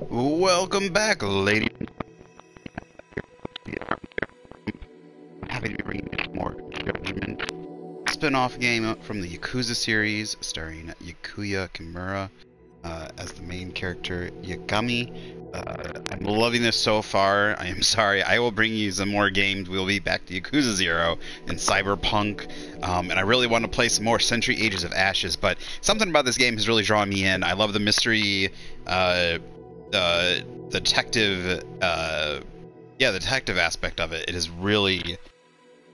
Welcome back, lady. Happy to be bringing you more Judgment spin-off game from the Yakuza series, starring Takuya Kimura uh, as the main character Yagami. Uh, I'm loving this so far. I am sorry. I will bring you some more games. We'll be back to Yakuza Zero and Cyberpunk, um, and I really want to play some more Century Ages of Ashes. But something about this game has really drawn me in. I love the mystery. Uh, uh, detective uh, yeah the detective aspect of it it is really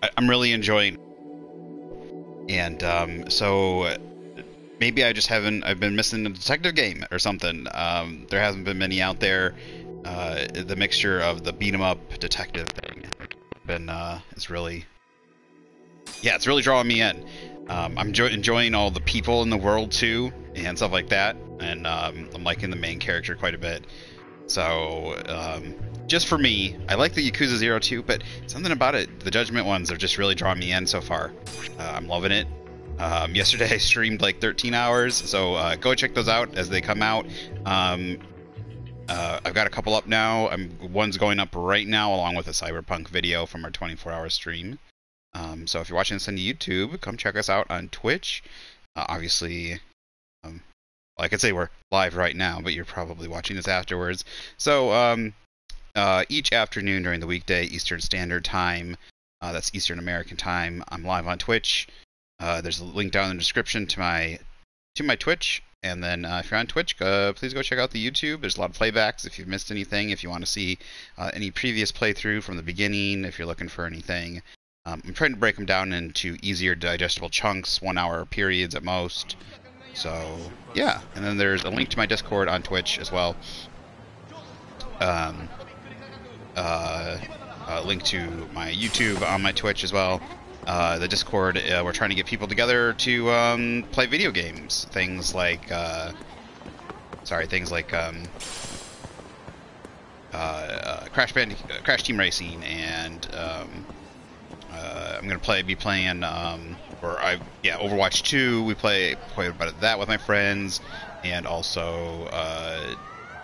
I, am really enjoying and um, so maybe I just haven't I've been missing a detective game or something. Um, there hasn't been many out there. Uh, the mixture of the beat 'em up detective thing been uh, is really yeah it's really drawing me in um, I'm jo- enjoying all the people in the world too and stuff like that and um, I'm liking the main character quite a bit. So, um, just for me, I like the Yakuza Zero too, but something about it, the Judgment ones have just really drawn me in so far. Uh, I'm loving it. Um, yesterday I streamed like 13 hours, so uh, go check those out as they come out. Um, uh, I've got a couple up now. I'm, one's going up right now, along with a Cyberpunk video from our 24-hour stream. Um, so if you're watching this on YouTube, come check us out on Twitch. Uh, obviously, um, well, I could say we're live right now, but you're probably watching this afterwards. So um, uh, each afternoon during the weekday, Eastern Standard Time, uh, that's Eastern American Time, I'm live on Twitch. Uh, there's a link down in the description to my to my Twitch, and then uh, if you're on Twitch, please go check out the YouTube. There's a lot of playbacks if you've missed anything. If you want to see uh, any previous playthrough from the beginning, if you're looking for anything. Um, I'm trying to break them down into easier digestible chunks, one hour periods at most. So yeah, and then there's a link to my Discord on Twitch as well. Um, uh, a link to my YouTube on my Twitch as well. Uh, the Discord, uh, we're trying to get people together to um, play video games. Things like, uh, sorry, things like um, uh, uh, Crash Band, Crash Team Racing, and um, uh, I'm gonna play, be playing um, or I yeah Overwatch 2. We play quite a bit of that with my friends, and also uh,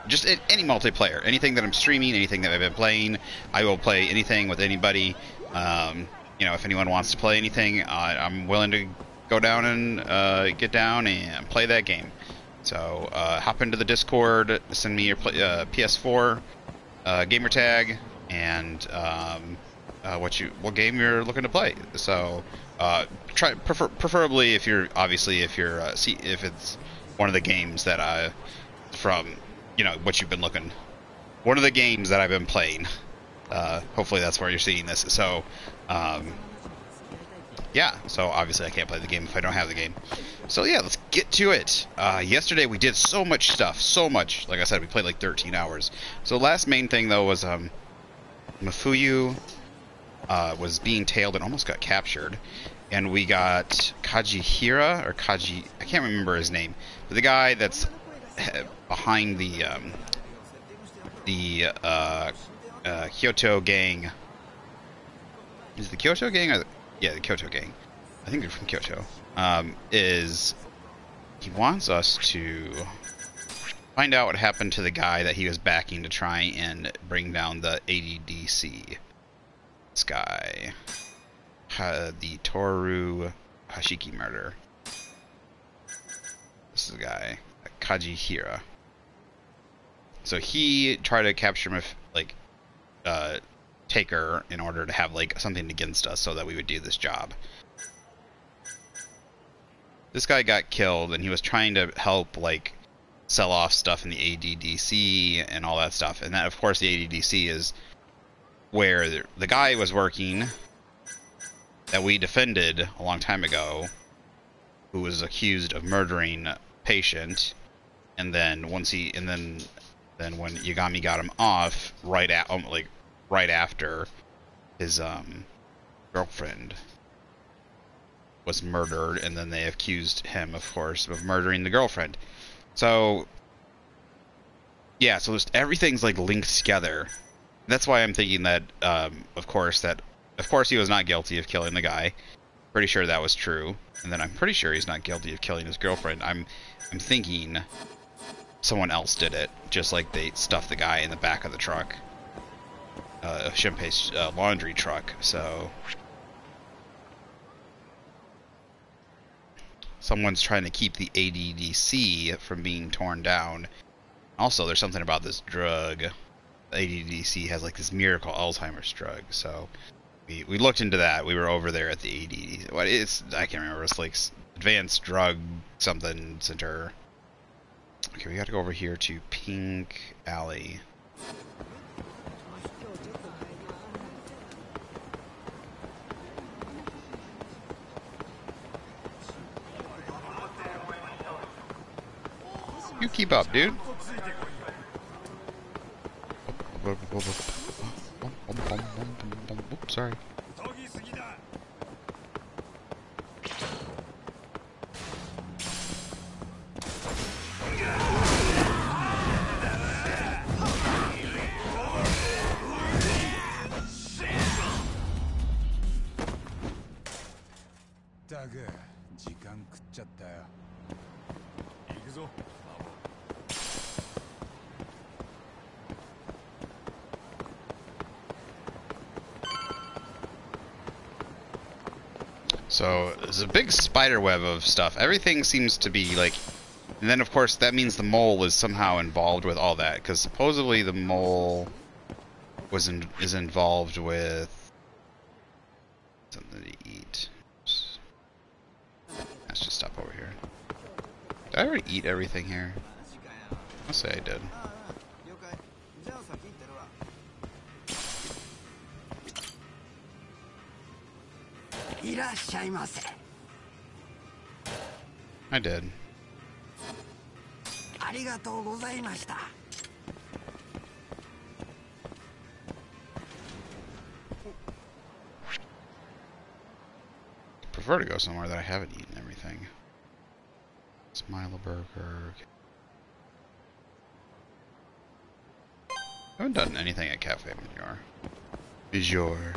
just any multiplayer, anything that I'm streaming, anything that I've been playing. I will play anything with anybody. Um, you know, if anyone wants to play anything, uh, I'm willing to go down and uh, get down and play that game. So uh, hop into the Discord, send me your play, uh, PS4 uh, gamer tag, and um, uh, what you what game you're looking to play. So uh, try prefer, preferably if you're obviously if you're uh, see if it's one of the games that I from you know what you've been looking one of the games that I've been playing. Uh, hopefully that's where you're seeing this. So um, yeah, so obviously I can't play the game if I don't have the game. So yeah, let's get to it. Uh, yesterday we did so much stuff, so much. Like I said, we played like 13 hours. So last main thing though was um, Mafuyu uh, was being tailed and almost got captured. And we got Kajihira, or Kaji, I can't remember his name, but the guy that's behind the um, the uh, uh, Kyoto gang. Is the Kyoto gang or the, yeah, the Kyoto gang? I think they're from Kyoto. Um, is he wants us to find out what happened to the guy that he was backing to try and bring down the ADDC this guy. Uh, the Toru Hashiki murder. This is the guy, Kajihira. So he tried to capture him, like, uh, Taker in order to have like something against us, so that we would do this job. This guy got killed, and he was trying to help like sell off stuff in the ADDC and all that stuff. And that, of course, the ADDC is where the guy was working that we defended a long time ago, who was accused of murdering a patient, and then once he and then then when Yagami got him off, right at um, like right after his um girlfriend was murdered, and then they accused him, of course, of murdering the girlfriend. So yeah, so just everything's like linked together that's why I'm thinking that, um, of course, that of course he was not guilty of killing the guy. Pretty sure that was true, and then I'm pretty sure he's not guilty of killing his girlfriend. I'm, I'm thinking someone else did it, just like they stuffed the guy in the back of the truck, uh, Shinpei's uh, laundry truck. So someone's trying to keep the ADDC from being torn down. Also, there's something about this drug. ADDC has like this miracle Alzheimer's drug, so we, we looked into that. We were over there at the ADDC. What it's I can't remember. It's like advanced drug something center. Okay, we got to go over here to Pink Alley. You keep up, dude. Sorry. So there's a big spider web of stuff. Everything seems to be like, and then of course that means the mole is somehow involved with all that because supposedly the mole was in, is involved with something to eat. Let's just stop over here. Did I already eat everything here? I'll say I did. I did. prefer to go somewhere that I haven't eaten everything. Smile burger. I haven't done anything at Cafe Major. Major.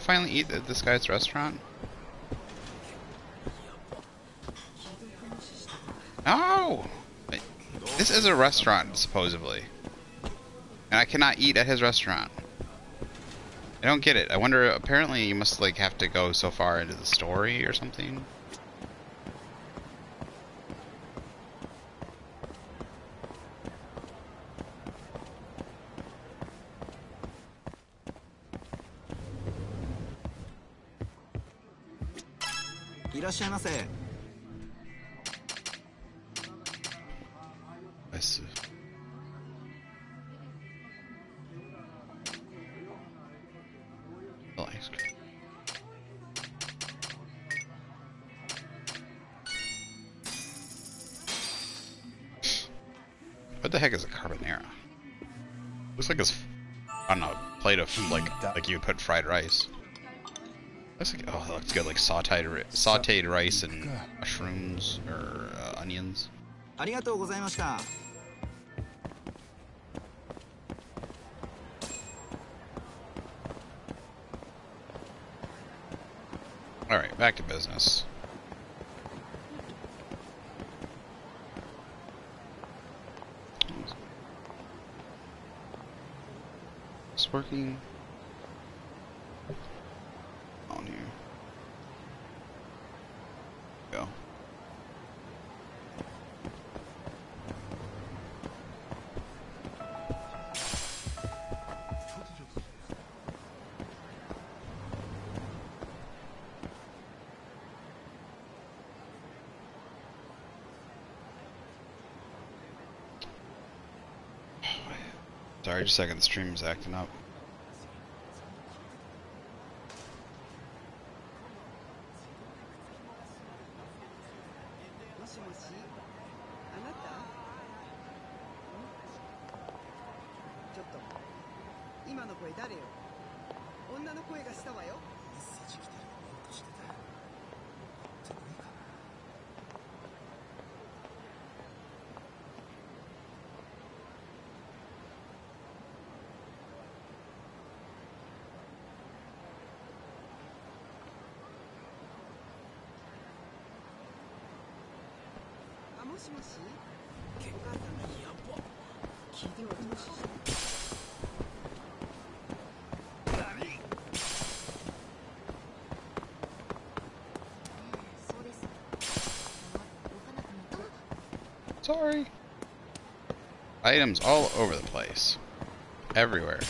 Finally eat at this guy's restaurant? No! This is a restaurant, supposedly. And I cannot eat at his restaurant. I don't get it. I wonder, apparently you must like have to go so far into the story or something. "いらっしゃいませ I see. Oh, ice cream. What the heck is a carbonara? Looks like it's on a plate of like like you would put fried rice. Looks like oh, that looks good like sautéed ri- sautéed rice and mushrooms or uh, onions. ありがとうございました All right, back to business. It's working Sorry, just a second. The stream's acting up. Sorry. Items all over the place. Everywhere.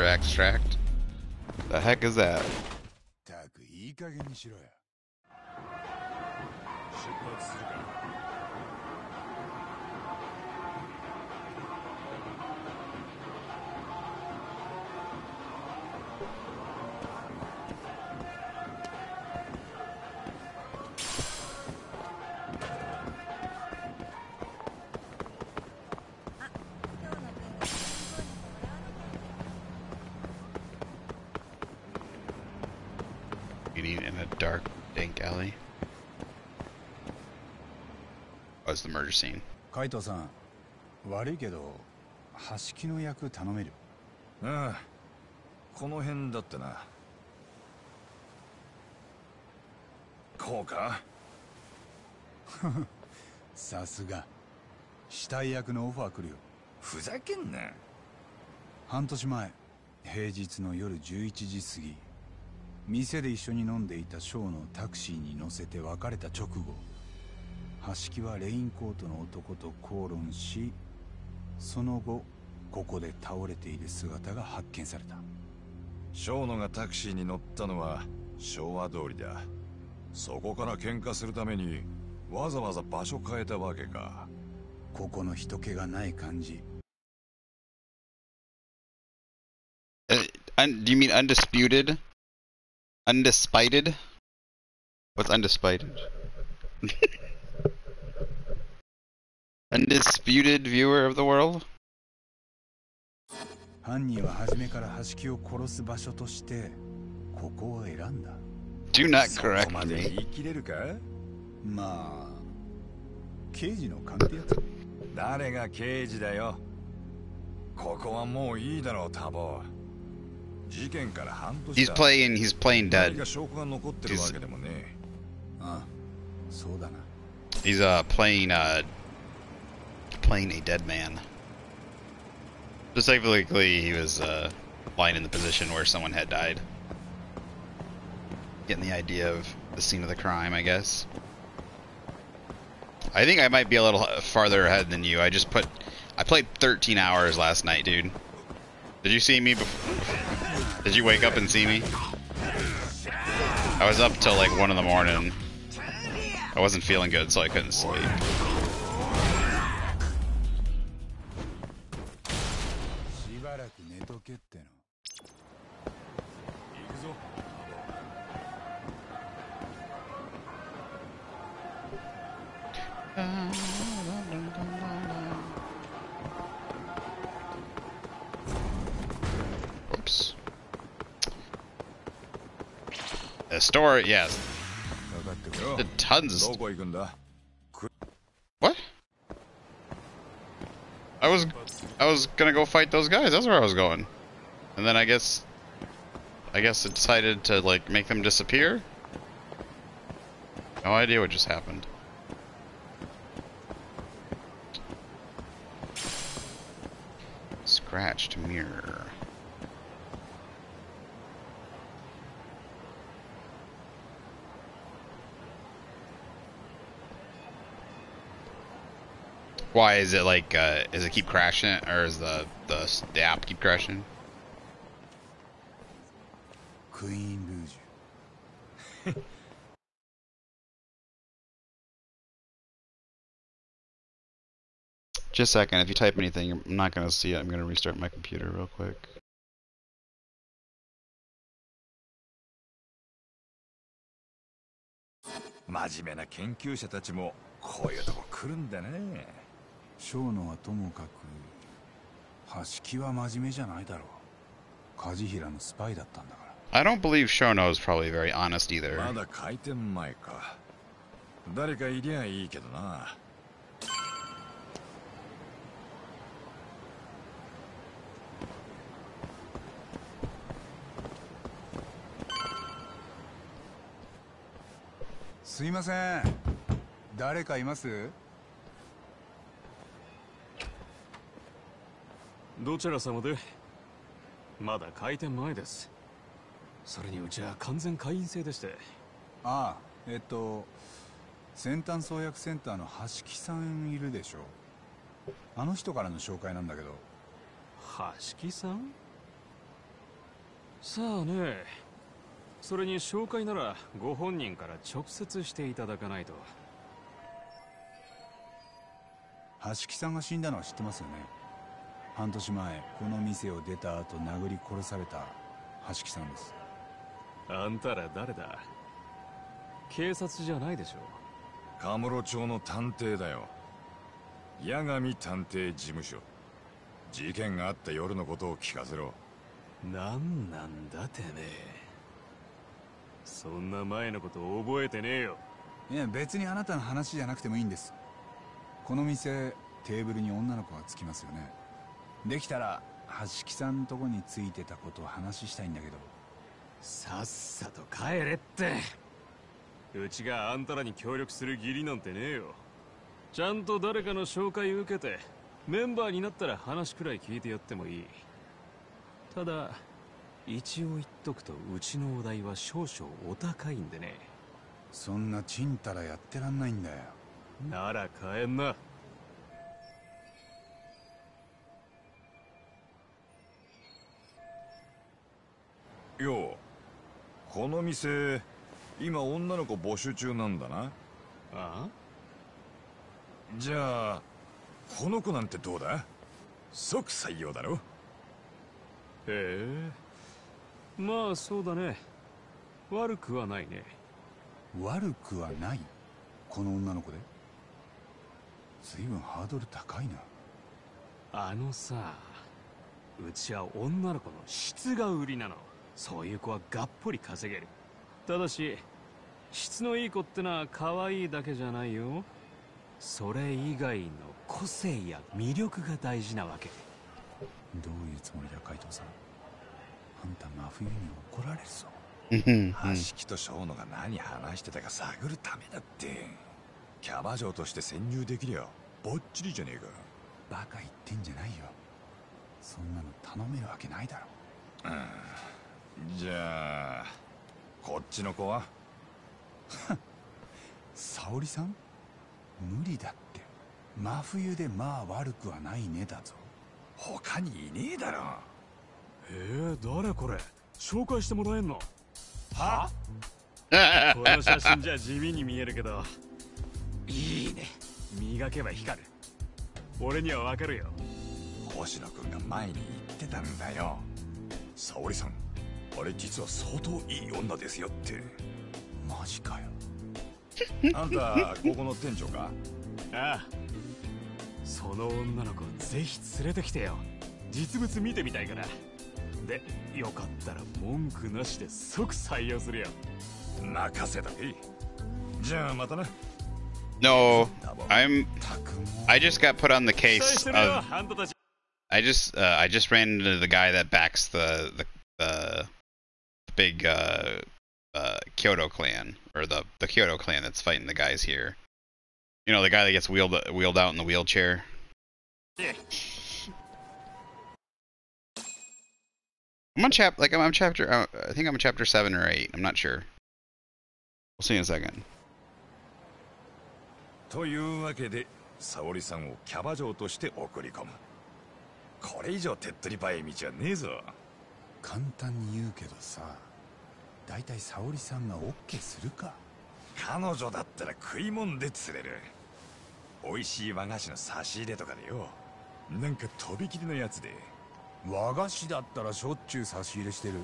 Extract. The heck is that? Scene. カイトさん悪いけど橋木の役頼める？ああこの辺だってな。こうか？さすが。死体役のオファー来るよ。ふざけんな。半年前平日の夜11時過ぎ店で一緒に飲んでいたショーのタクシーに乗せて別れた直後橋木はレインコートの男と口論しその後ここで倒れている姿が発見された小野がタクシーに乗ったのは昭和通りだそこから喧嘩するためにわざわざ場所変えたわけかここの人気がない感じ Uh, un- do you mean undisputed? Undespited? What's undespited? Undisputed viewer of the world? 犯人は初めから橋木を殺す場所としてここを選んだ Do not そこ correct まで me. 言い切れるかまあ刑事の勘ってやつ誰が刑事だよここはもういいだろうタボ事件から半年 He's だ playing. He's playing 何 dead. か証拠が残ってるわけでもねああそうだな He's uh playing uh playing a dead man. Specifically, he was uh lying in the position where someone had died. Getting the idea of the scene of the crime, I guess. I think I might be a little farther ahead than you. I just put I played 13 hours last night, dude. Did you see me before? Did you wake up and see me? I was up till like 1 in the morning. I wasn't feeling good, so I couldn't sleep. door, yes. The tons. What? I was I was gonna go fight those guys. That's where I was going. And then I guess I guess it decided to like make them disappear. No idea what just happened. Scratched mirror. Why is it like? Uh, is it keep crashing, or is the the, the app keep crashing? クイーンルージュ Just a second. If you type anything, I'm not gonna see it. I'm gonna restart my computer real quick. 真面目な研究者たちもこういうとこ来るんだね ショーノはともかく橋木は真面目じゃないだろう。梶平のスパイだったんだから。I don't believe Shono is probably very honest either. まだ開店前か。誰かいりゃいいけどな。すいません。誰かいます？どちら様で？まだ開店前です。それにうちは完全会員制でして。ああえっと先端創薬センターの橋木さんいるでしょあの人からの紹介なんだけど。橋木さん？さあね。それに紹介ならご本人から直接していただかないと。橋木さんが死んだのは知ってますよね？半年前この店を出た後殴り殺された橋木さんです。あんたら誰だ？警察じゃないでしょ？カムロ町の探偵だよ。八神探偵事務所。事件があった夜のことを聞かせろ。なんなんだてめえ。そんな前のこと覚えてねえよ。いや別にあなたの話じゃなくてもいいんです。この店テーブルに女の子がつきますよねできたら橋木さんとこについてたことを話したいんだけど。さっさと帰れって。うちがあんたらに協力する義理なんてねえよ。ちゃんと誰かの紹介受けてメンバーになったら話くらい聞いてやってもいい。ただ一応言っとくとうちのお題は少々お高いんでね。そんなちんたらやってらんないんだよ。なら帰んなよう。この店今女の子募集中なんだな。あじゃあこの子なんてどうだ？即採用だろ？へえ。まあそうだね。悪くはないね。悪くはない？この女の子で？随分ハードル高いな。あのさうちは女の子の質が売りなのそういう子はがっぽり稼げる。ただし質のいい子ってのは可愛いだけじゃないよ。それ以外の個性や魅力が大事なわけ。どういうつもりだ海藤さん？あんた真冬に怒られるぞ。橋木と小野が何話してたか探るためだって。キャバ嬢として潜入できりゃぼっちりじゃねえか。バカ言ってんじゃないよ。そんなの頼めるわけないだろじゃあこっちの子は？沙織さん？無理だって。真冬でまあ悪くはないねだぞ。他にいねえだろ。えー、誰これ？紹介してもらえんの？は？この写真じゃ地味に見えるけど。いいね。磨けば光る。俺にはわかるよ。星野君が前に言ってたんだよ。沙織さんあれ実は相当いい女ですよって。マジかよ。あんたここの店長か？ああ。その女の子ぜひ連れてきてよ。実物見てみたいから。でよかったら文句なしで即採用するよ。任せたけじゃあまたな。No, I'm. I just got put on the case of. I just uh, I just ran into the guy that backs the the the big uh, uh, Kyoto clan or the the Kyoto clan that's fighting the guys here. You know the guy that gets wheeled wheeled out in the wheelchair. I'm on chap like I'm on chapter. Uh, I think I'm on chapter seven or eight. I'm not sure. We'll see in a second. というわけで 沙織さんをキャバ嬢として送り込むこれ以上手っ取り早い道はねえぞ 簡単に言うけどさ大体沙織さんが OK するか？彼女だったら食いもんで釣れる。美味しい和菓子の差し入れとかでよ。なんかとびきりのやつで。和菓子だったらしょっちゅう差し入れしてる。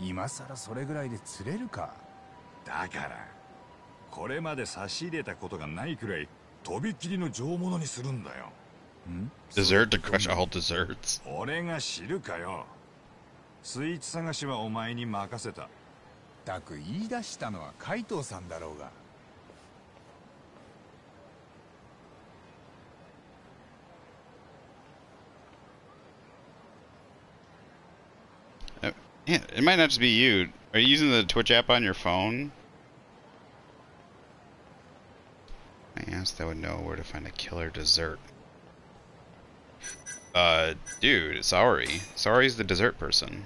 今さらそれぐらいで釣れるか？だからこれまで差し入れたことがないくらいとびきりの上物にするんだよ。ん？Dessert to crush all desserts. 俺が知るかよスイーツ探しはお前に任せたたく言い出したのは海藤さんだろうが Yeah, it might not just be you. Are you using the Twitch app on your phone? I asked I would know where to find a killer dessert. Uh, dude, sorry. Sorry's the dessert person.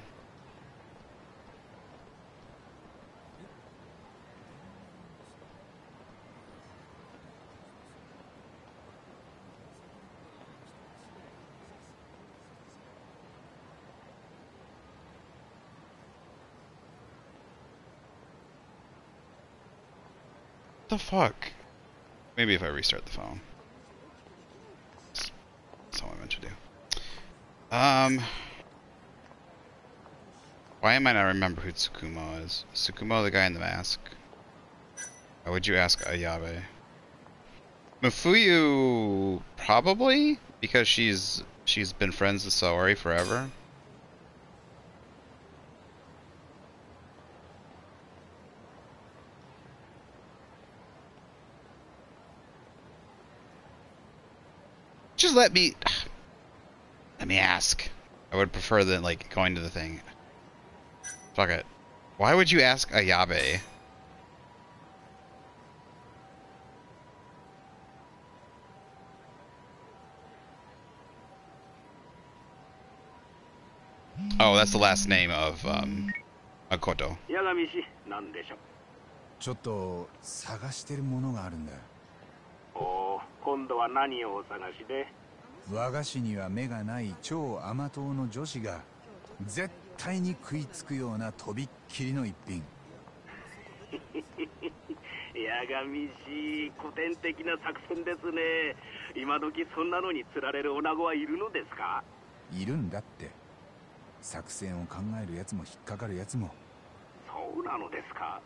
The fuck? Maybe if I restart the phone. That's all I meant to do. Um. Why am I not remember who Tsukumo is? Tsukumo the guy in the mask? Why would you ask Ayabe? Mafuyu probably because she's she's been friends with Saori forever. Just let me let me ask. I would prefer than like going to the thing. Fuck it. Why would you ask Ayabe? Oh, that's the last name of um, Makoto. 八神氏なんでしょちょっと探してるものがあるんだうおお今度は何をお探しで 和菓子には目がない超甘党の女子が絶対に食いつくようなとびっきりの一品。八神氏古典的な作戦ですね。今時そんなのに釣られる女子はいるのですか？いるんだって。作戦を考えるやつも引っかかるやつも。そうなのですか？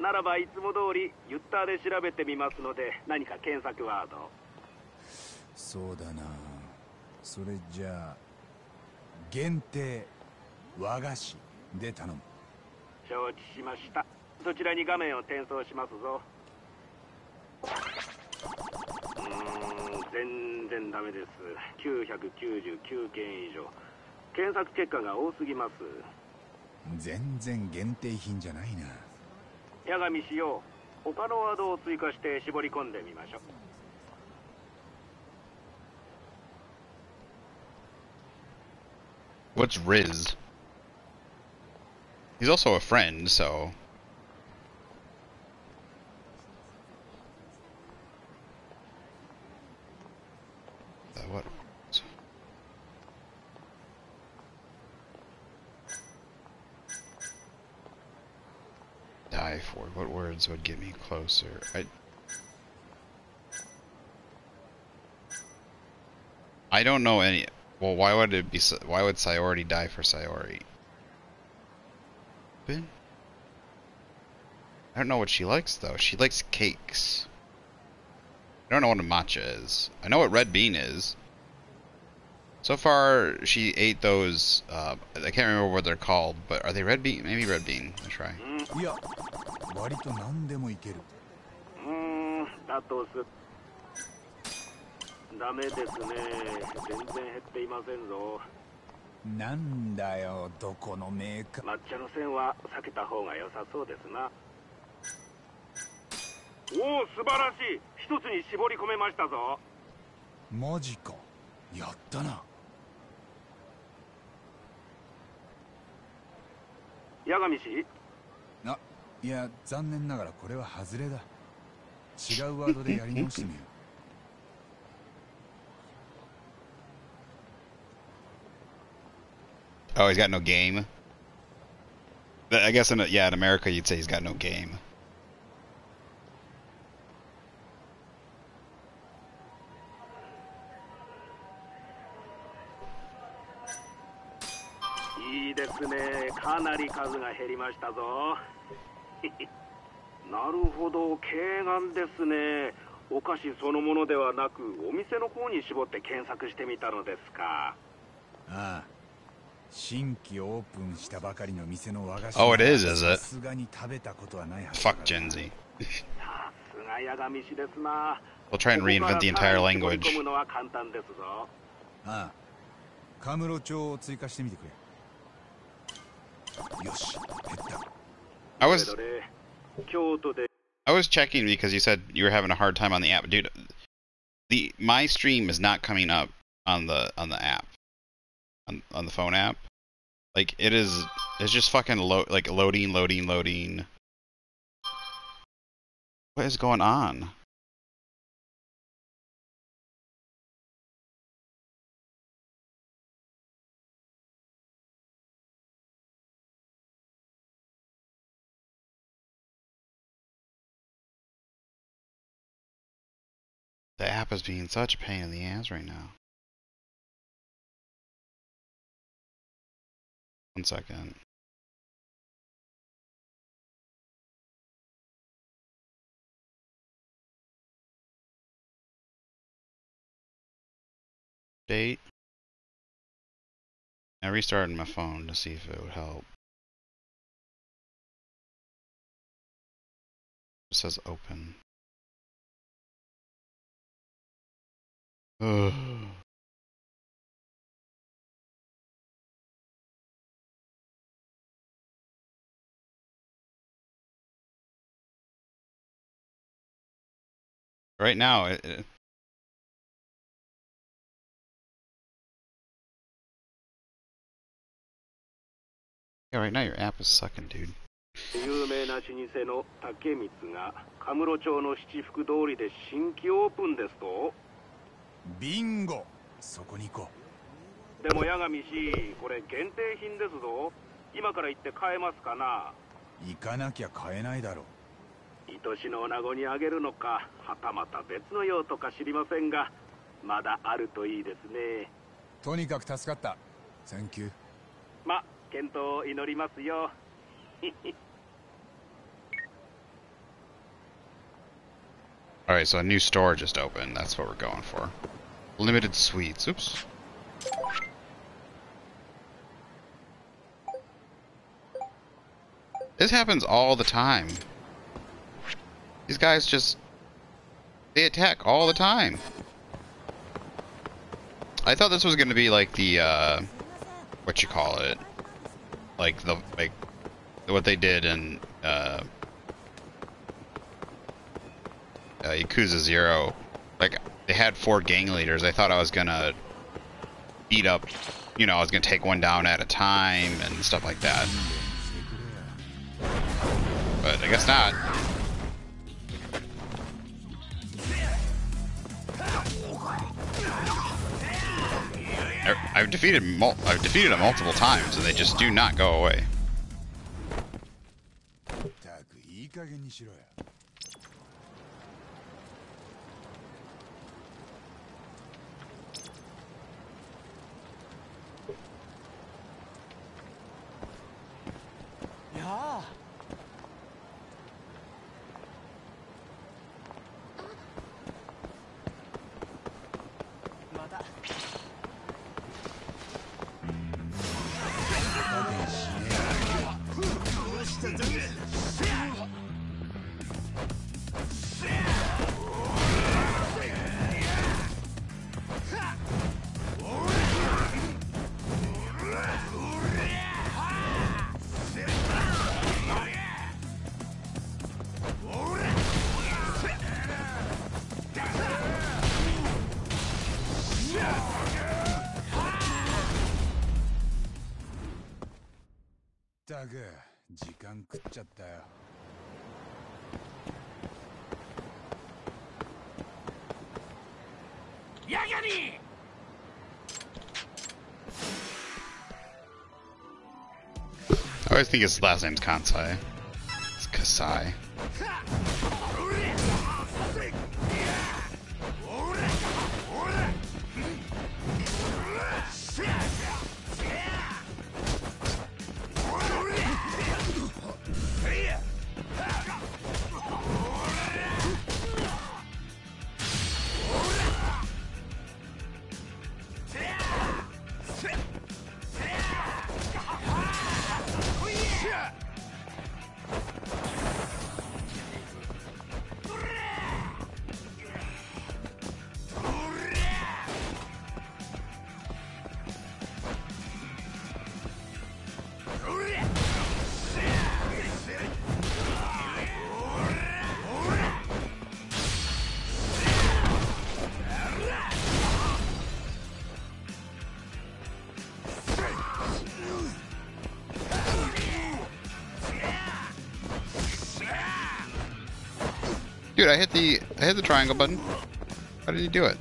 ならばいつも通りユッターで調べてみますので何か検索ワードそうだな。それじゃあ限定和菓子で頼む。承知しました。そちらに画面を転送しますぞ。うーん全然ダメです。999件以上。検索結果が多すぎます。全然限定品じゃないな。八神しよう他のワードを追加して絞り込んでみましょう What's Riz? He's also a friend, so. What? Die for. What words would get me closer? I. I don't know any. Well, why would it be? Why would Saori die for Saori? Ben? I don't know what she likes though. She likes cakes. I don't know what a matcha is. I know what red bean is. So far, she ate those. Uh, I can't remember what they're called, but are they red bean? Maybe red bean. Let's try. ダメですね。全然減っていませんぞ。なんだよどこのメーカー。抹茶の線は避けた方が良さそうですな。おお素晴らしい。一つに絞り込めましたぞ。マジか。やったな。八神氏？あいや残念ながらこれは外れだ。違うワードでやり直してみよ Oh, he's got no game? I guess in yeah, in America you'd say he's got no game. いいですねかなり数が減りましたぞなるほど軽眼ですねお菓子そのものではなくお店の方に絞って検索してみたのですかああ Oh, it is, is it? さすがに食べたことはないはずだ Fuck Gen Z. さすが八神氏ですな We'll try and reinvent the entire ここからさらに絞り language. 込むのは簡単ですぞああカムロ町を追加してみてくれよし減った I どれ was どれ京都で I was checking because you said you were having a hard time on the app, dude. The my stream is not coming up on the on the app, on on the phone app. Like it is, it's just fucking lo- like loading, loading, loading. What is going on? The app is being such a pain in the ass right now. Second. Date. I restarted my phone to see if it would help. It says open. Ugh. Right now, it, it, yeah, right now your app is sucking, dude. 有名な老舗の竹光がカムロ町の七福通りで新規オープンですと。ビンゴそこに行こでも八神氏これ限定品ですぞ。今から行って買えますかな？う行かなきゃ買えないだろ愛しの女子にあげるのかはたまた別の用とか知りませんがまだあるといいですねとにかく助かったセンキューま健闘を祈りますよ Alright, so a new store just opened. That's what we're going for. Limited sweets. Oops. This happens all the time. These guys just... They attack all the time. I thought this was going to be like the, uh... What you call it? Like the, like... What they did in, uh... uh, Yakuza Zero, like they had four gang leaders. I thought I was gonna beat up, you know, I was gonna take one down at a time and stuff like that. But I guess not. I've defeated I've defeated them multiple times, and they just do not go away. Always think his last name's Kansai. It's Kasai. Dude, I hit the I hit the triangle button. How did he do it?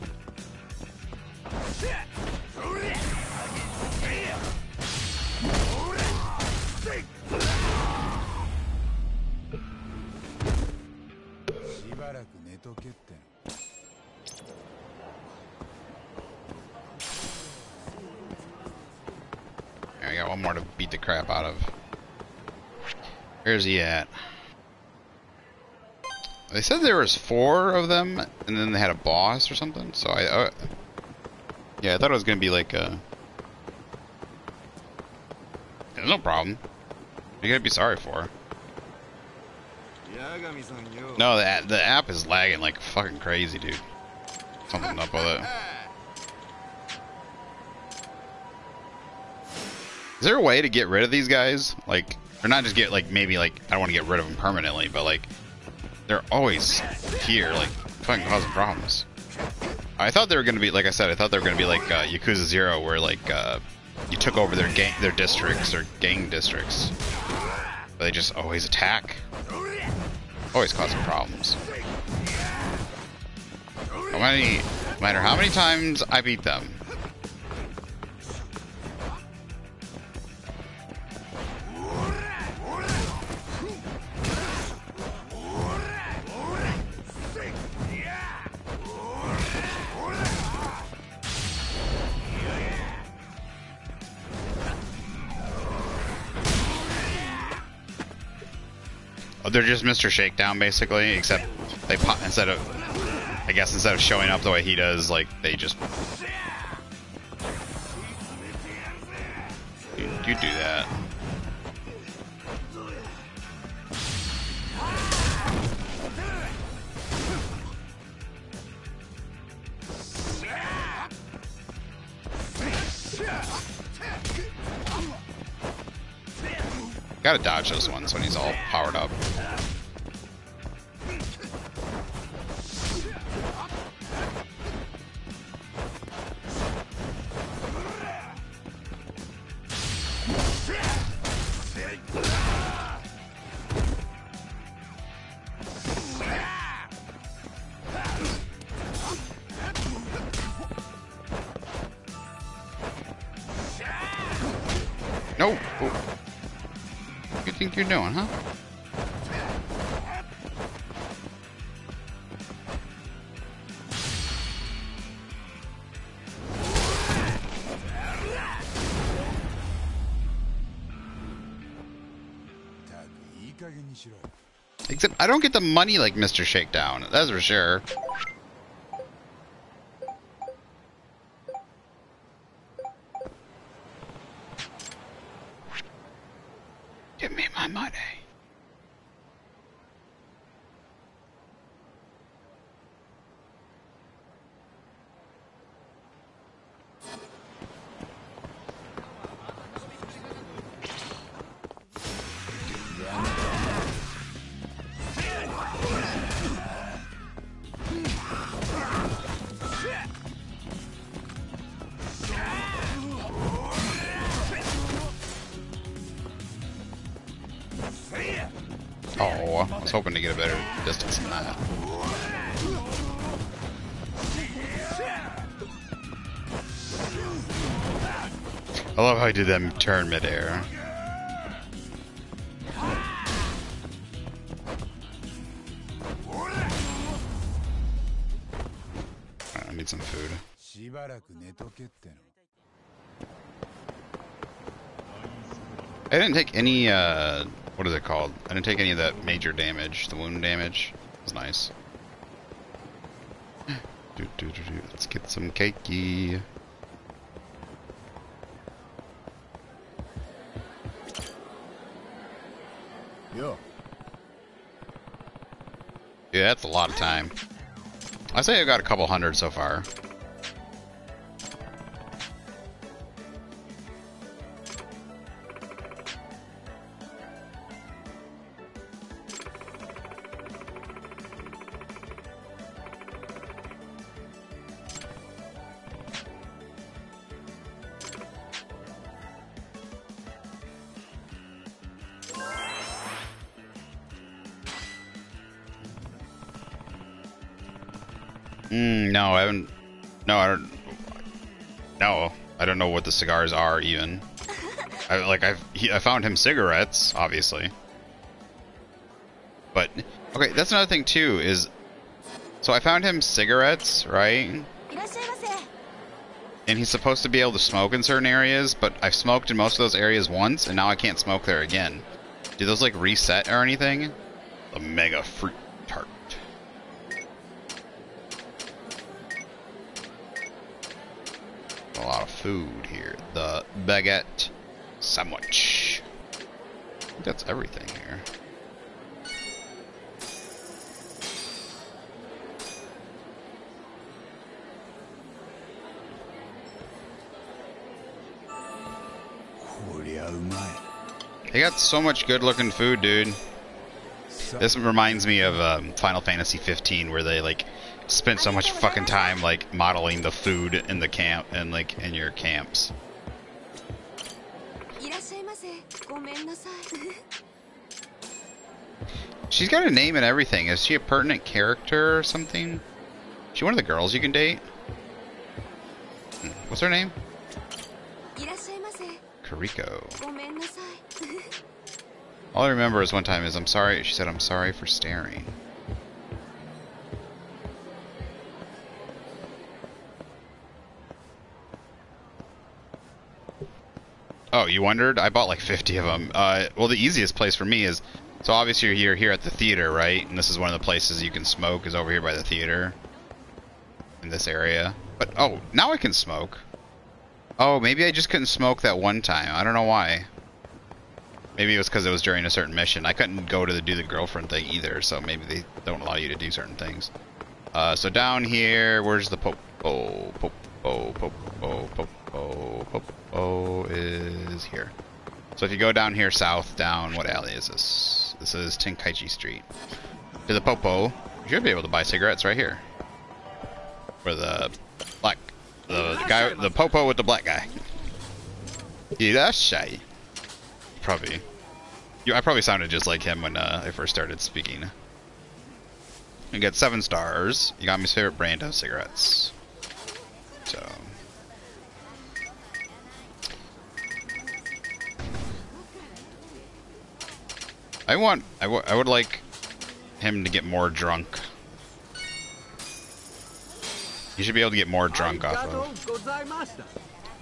I got one more to beat the crap out of. Where's he at? They said there was four of them, and then they had a boss or something. So I, uh, yeah, I thought it was gonna be like uh There's no problem. You gotta be sorry for. No, the the app is lagging like fucking crazy, dude. Something up with it. Is there a way to get rid of these guys? Like, or not just get like maybe like I don't want to get rid of them permanently, but like they're always here, like fucking causing problems. I thought they were gonna be like I said, I thought they were gonna be like uh, Yakuza Zero, where like uh, you took over their gang, their districts, or gang districts. But they just always attack, always causing problems. No many, no matter how many times I beat them, they're just Mr. Shakedown basically, except they pop instead of I guess instead of showing up the way he does, like they just you, you do that. Gotta dodge those ones when he's all powered up. No! Think you're doing, huh? Except I don't get the money like Mr. Shakedown. That's for sure. I did them turn midair. I need some food. I didn't take any, uh, what is it called? I didn't take any of that major damage, the wound damage. It was nice. Let's get some cakey. A lot of time. I say I've got a couple hundred so far. the cigars are even. I, like I've he, I found him cigarettes, obviously. But okay, that's another thing too is so I found him cigarettes, right? And he's supposed to be able to smoke in certain areas, but I've smoked in most of those areas once, and now I can't smoke there again. Do those like reset or anything? The mega lot of food here. The baguette sandwich. I think that's everything here. They got so much good looking food, dude. This reminds me of um, Final Fantasy 15, where they like spent so much fucking time like modeling the food in the camp and like in your camps. She's got a name and everything. Is she a pertinent character or something? Is she one of the girls you can date? Hmm. What's her name? Kariko. All I remember is one time is I'm sorry. She said I'm sorry for staring. Oh, you wondered? I bought like 50 of them. Uh, well, the easiest place for me is so obviously you're here at the theater, right? And this is one of the places you can smoke is over here by the theater in this area. But oh, now I can smoke. Oh, maybe I just couldn't smoke that one time. I don't know why. Maybe it was because it was during a certain mission. I couldn't go to the, do the girlfriend thing either, so maybe they don't allow you to do certain things. Uh, so down here, where's the popo? Popo, popo, popo, popo is here. So if you go down here south, down, what alley is this? This is Tenkaichi Street. To the popo, you should be able to buy cigarettes right here. For the black, the, the guy, the popo with the black guy. Irashai. Probably. You, I probably sounded just like him when uh, I first started speaking. You get seven stars. You got my favorite brand of cigarettes. So. I want... I, would like him to get more drunk. You should be able to get more drunk off of him.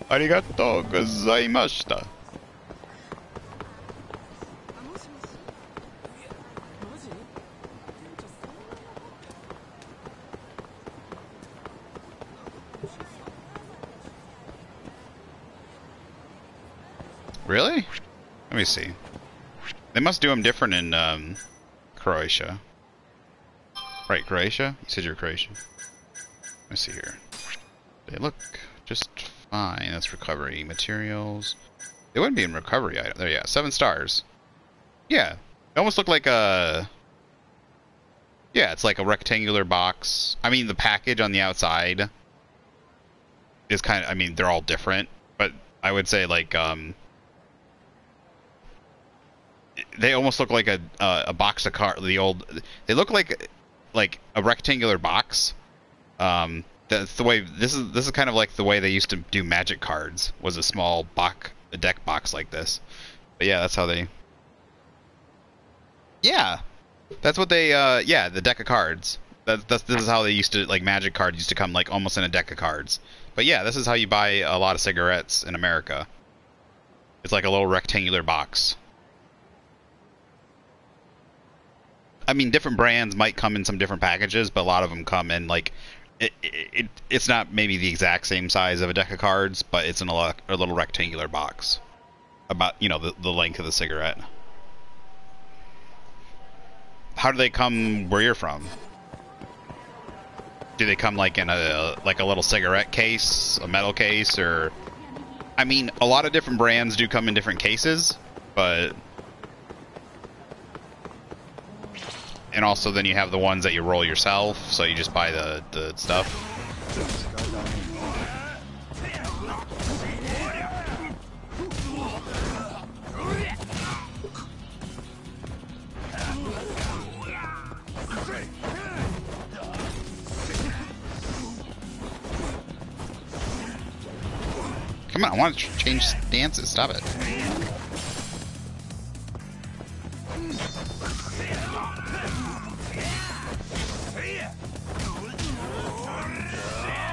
Arigato gozaimashita. Really? Let me see. They must do them different in um, Croatia. Right, Croatia? You said you're Croatian. Let me see here. They look just fine. That's recovery materials. They wouldn't be in recovery item. There, yeah, seven stars. Yeah, it almost looked like a. Yeah, it's like a rectangular box. I mean, the package on the outside is kind of. I mean, they're all different, but I would say like um. They almost look like a uh, a box of car. The old. They look like like a rectangular box. Um, that's the way. This is this is kind of like the way they used to do magic cards. Was a small box, a deck box like this. But yeah, that's how they. Yeah, that's what they. Uh, yeah, the deck of cards. That's, that's this is how they used to like magic cards used to come like almost in a deck of cards. But yeah, this is how you buy a lot of cigarettes in America. It's like a little rectangular box. I mean, different brands might come in some different packages, but a lot of them come in like it, it, it's not maybe the exact same size of a deck of cards, but it's in a, a little rectangular box, about you know the, the length of the cigarette. How do they come where you're from? Do they come like in a like a little cigarette case, a metal case, or? I mean, a lot of different brands do come in different cases, but and also then you have the ones that you roll yourself, so you just buy the the stuff. Come on, I want to change stances. Stop it.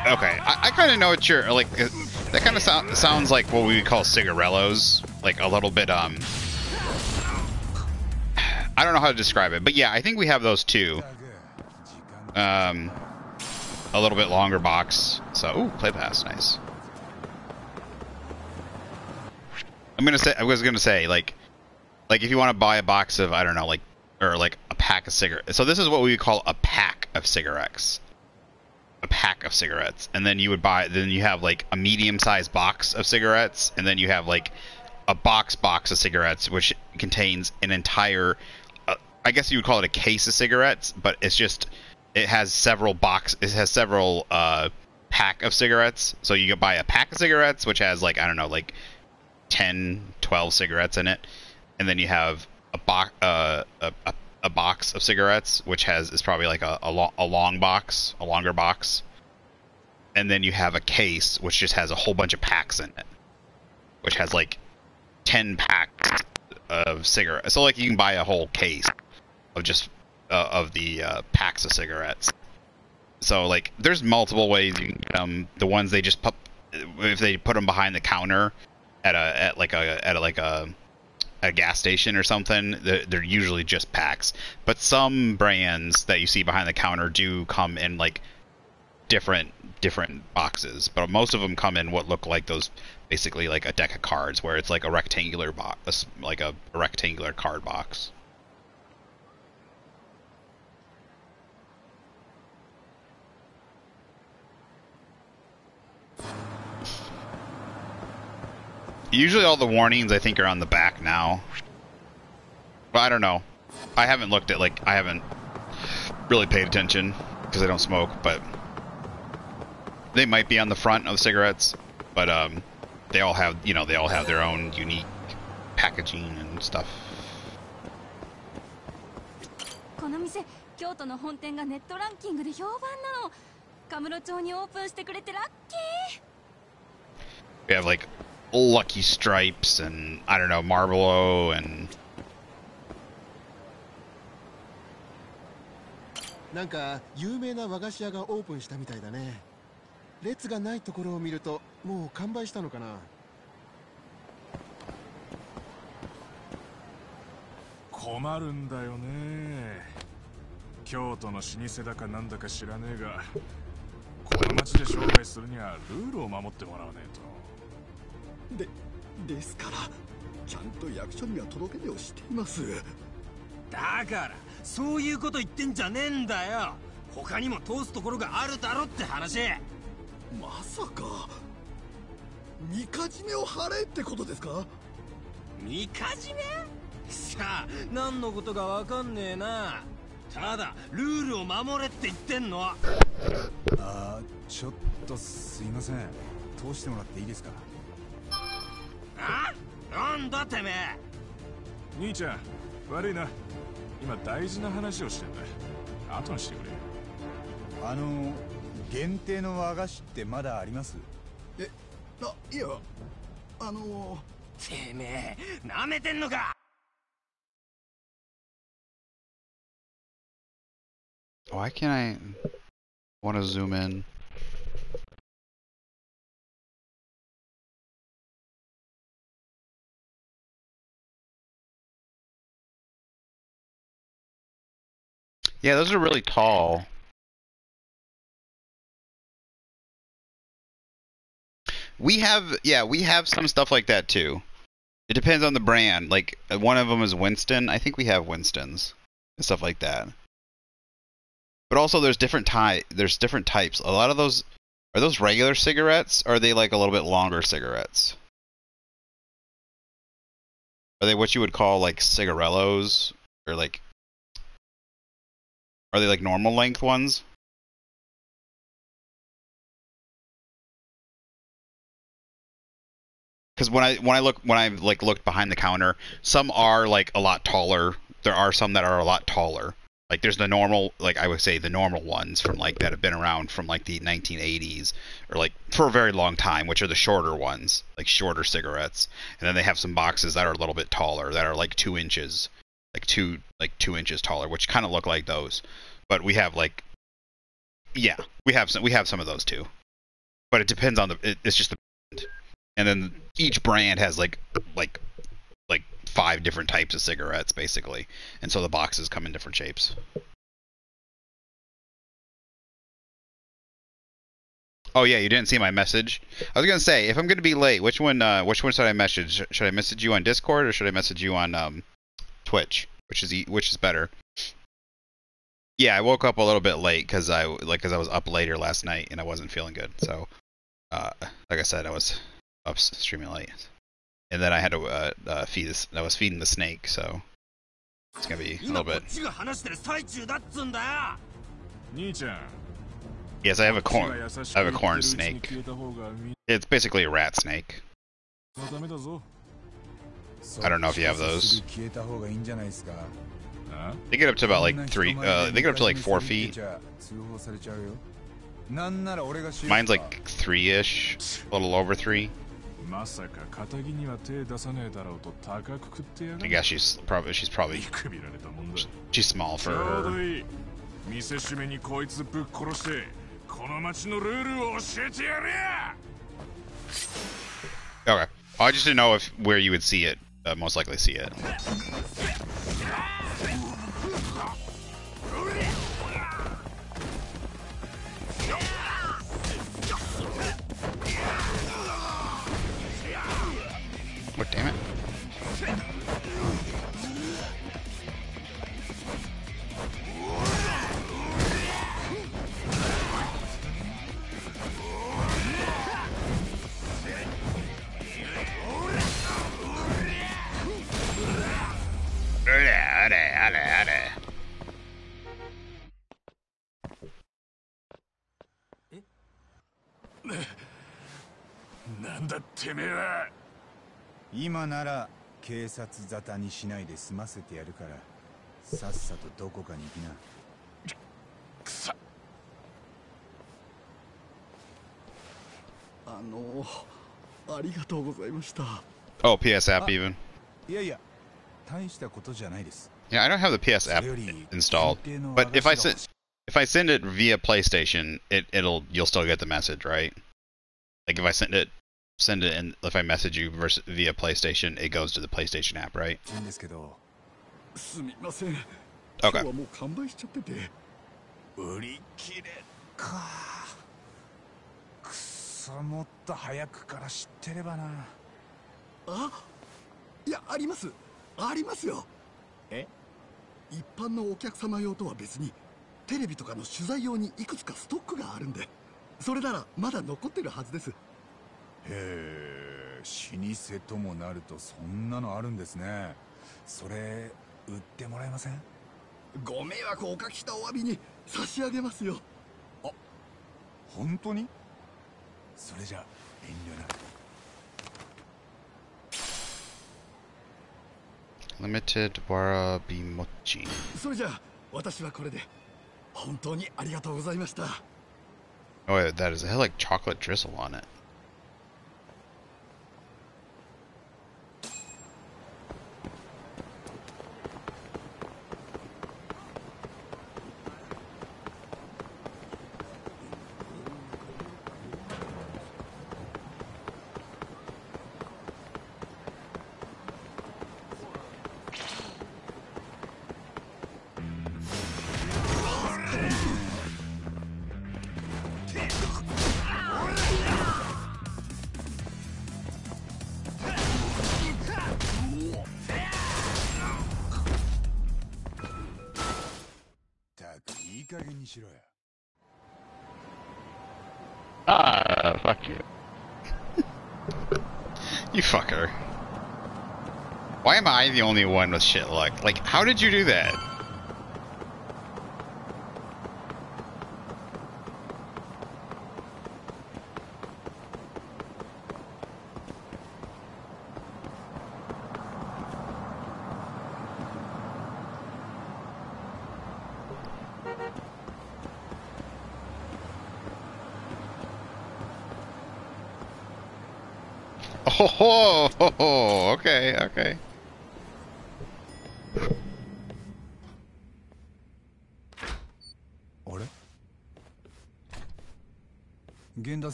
Okay, I, I kind of know what you're like. uh, That kind of sound, sounds like what we call cigarellos, like a little bit. Um, I don't know how to describe it, but yeah, I think we have those too. Um, a little bit longer box. So, ooh, play pass, nice. I'm gonna say, I was gonna say, like, like if you want to buy a box of, I don't know, like, or like a pack of cigarettes. So this is what we call a pack of cigarettes a pack of cigarettes and then you would buy then you have like a medium sized box of cigarettes and then you have like a box box of cigarettes which contains an entire uh, i guess you would call it a case of cigarettes but it's just it has several box it has several uh pack of cigarettes. So you could buy a pack of cigarettes which has like i don't know like 10 12 cigarettes in it and then you have a box uh, a, a a box of cigarettes, which has is probably like a a, lo- a long box, a longer box, and then you have a case which just has a whole bunch of packs in it, which has like ten packs of cigarettes. So like you can buy a whole case of just uh, of the uh, packs of cigarettes. So like there's multiple ways you can get them. The ones they just put if they put them behind the counter at a at like a at a, like a a gas station or something, they're, usually just packs. But some brands that you see behind the counter do come in like different different boxes. But most of them come in what look like those basically like a deck of cards, where it's like a rectangular box, like a rectangular card box. Usually all the warnings I think are on the back now. But I don't know. I haven't looked at like I haven't really paid attention because I don't smoke, but they might be on the front of the cigarettes, but um they all have, you know, they all have their own unique packaging and stuff. この店京都の本店がネットランキングで評判なのカムロ町にオープンしてくれてラッキー We have like Lucky Stripes and I don't know, Marlboro and なんか有名な和菓子屋がオープンしたみたいだね。列がないところを見るともう完売したのかな。困るんだよね。京都の老舗だかなんだか知らねえがこの町で商売するにはルールを守ってもらわねえとでですからちゃんと役所には届け出をしています。だからそういうこと言ってんじゃねえんだよ。他にも通すところがあるだろって話。まさかみかじめを払えってことですか？みかじめ？さあ何のことかわかんねえな。ただルールを守れって言ってんの。あーちょっとすいません。通してもらっていいですか？あ？なんだてめえ。兄ちゃん悪いな。今大事な話をしてんだ。後にしてくれあの限定の和菓子ってまだあります？えないやあのてめえなめてんのか。Why can't I want to zoom in? Yeah, those are really tall. We have, yeah, we have some stuff like that too. It depends on the brand. Like uh, one of them is Winston. I think we have Winstons and stuff like that. But also, there's different type. There's different types. A lot of those are those regular cigarettes. Are they like a little bit longer cigarettes? Are they what you would call like cigarellos, or like? Are they like normal length ones? because when I when I look when I like looked behind the counter, some are like a lot taller. There are some that are a lot taller. Like there's the normal, like I would say the normal ones from like that have been around from like the 1980s or like for a very long time, which are the shorter ones, like shorter cigarettes. And then they have some boxes that are a little bit taller, that are like two inches, like two like two inches taller, which kind of look like those. But we have like, yeah, we have some we have some of those too. But it depends on the. It, it's just the brand. and then each brand has like like like five different types of cigarettes basically and so the boxes come in different shapes oh yeah you didn't see my message i was gonna say if i'm gonna be late which one uh which one should i message should i message you on discord or should i message you on um Twitch, which is which is better. Yeah, I woke up a little bit late because I like because I was up later last night and I wasn't feeling good. So, uh, like I said, I was up streaming late, and then I had to uh, uh, feed this. I was feeding the snake, so it's gonna be a little bit. Yes, I have a corn. I have a corn snake. It's basically a rat snake. ダメだぞ I don't know if you have those. 消えた方がいいんじゃないですか They get up to about like three. Uh, they get up to like four feet. 通報されちゃうよなんなら俺が知る Mine's like three-ish, a little over three. まさか仇には手出さねえだろうと高く食ってやが I る guess she's probably she's probably くびられたもんだ she's small ちょ for うど her. いい見せしめにこいつぶっ殺してこの町のルールを教えてやれや Okay. I just didn't know if where you would see it. uh, most likely see it. てめえは今なら警察沙汰にしないで済ませてやるからさっさとどこかに行きなくさあのありがとうございました Oh, PS app even. いやいや大したことじゃないです Yeah, I don't have the PS app installed, but if I send if I send it via PlayStation, it it'll you'll still get the message, right? Like if I send it send it and if I message you versus via PlayStation, it goes to the PlayStation app, right? Okay. 売り切れか。くっそもっと早くから知ってればな。あ？いやあります。ありますよ。え？一般のお客様用とは別にテレビとかの取材用にいくつかストックがあるんで。それならまだ残ってるはずですへえ老舗ともなるとそんなのあるんですね。それ売ってもらえません？ご迷惑をおかけしたお詫びに差し上げますよ。本当に？それじゃ遠慮なく。Limited warabi mochi. それじゃあ私はこれで本当にありがとうございました。Oh, that is it had like chocolate drizzle on it. You fucker. Why am I the only one with shit luck? Like, how did you do that?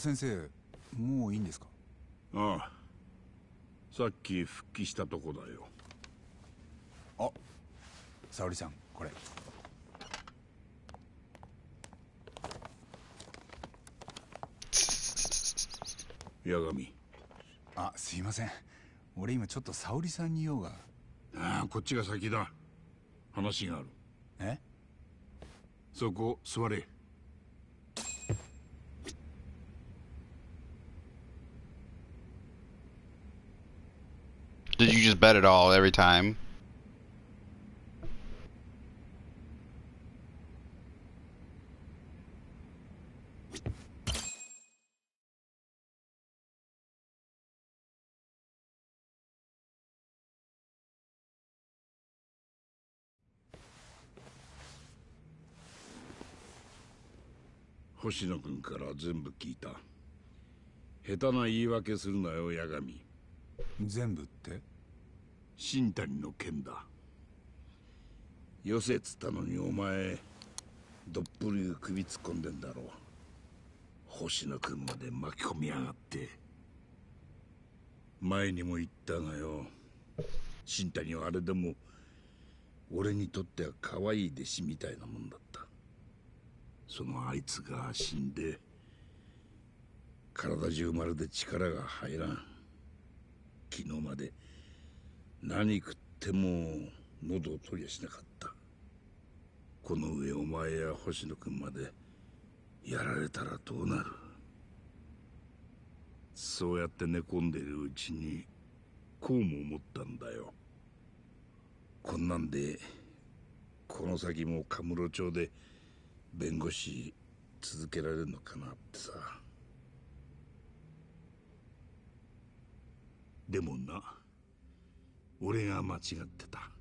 先生もういいんですか？ああ。さっき復帰したとこだよ。あ沙織さんこれ。八神。あすいません。俺今ちょっと沙織さんに用が。ああこっちが先だ。話がある。え？そこ座れ It all every time?「星野君から全部聞いた下手な言い訳するなよ八神全部って新谷の件だ。よせっつったのにお前どっぷり首突っ込んでんだろう。星野君まで巻き込みやがって。前にも言ったがよ新谷はあれでも俺にとっては可愛い弟子みたいなもんだった。そのあいつが死んで体中まるで力が入らん。昨日まで何食っても喉を取りやしなかった。この上お前や星野君までやられたらどうなる？そうやって寝込んでるうちにこうも思ったんだよ。こんなんでこの先もカムロ町で弁護士続けられるのかなってさ。でもな俺が間違ってた。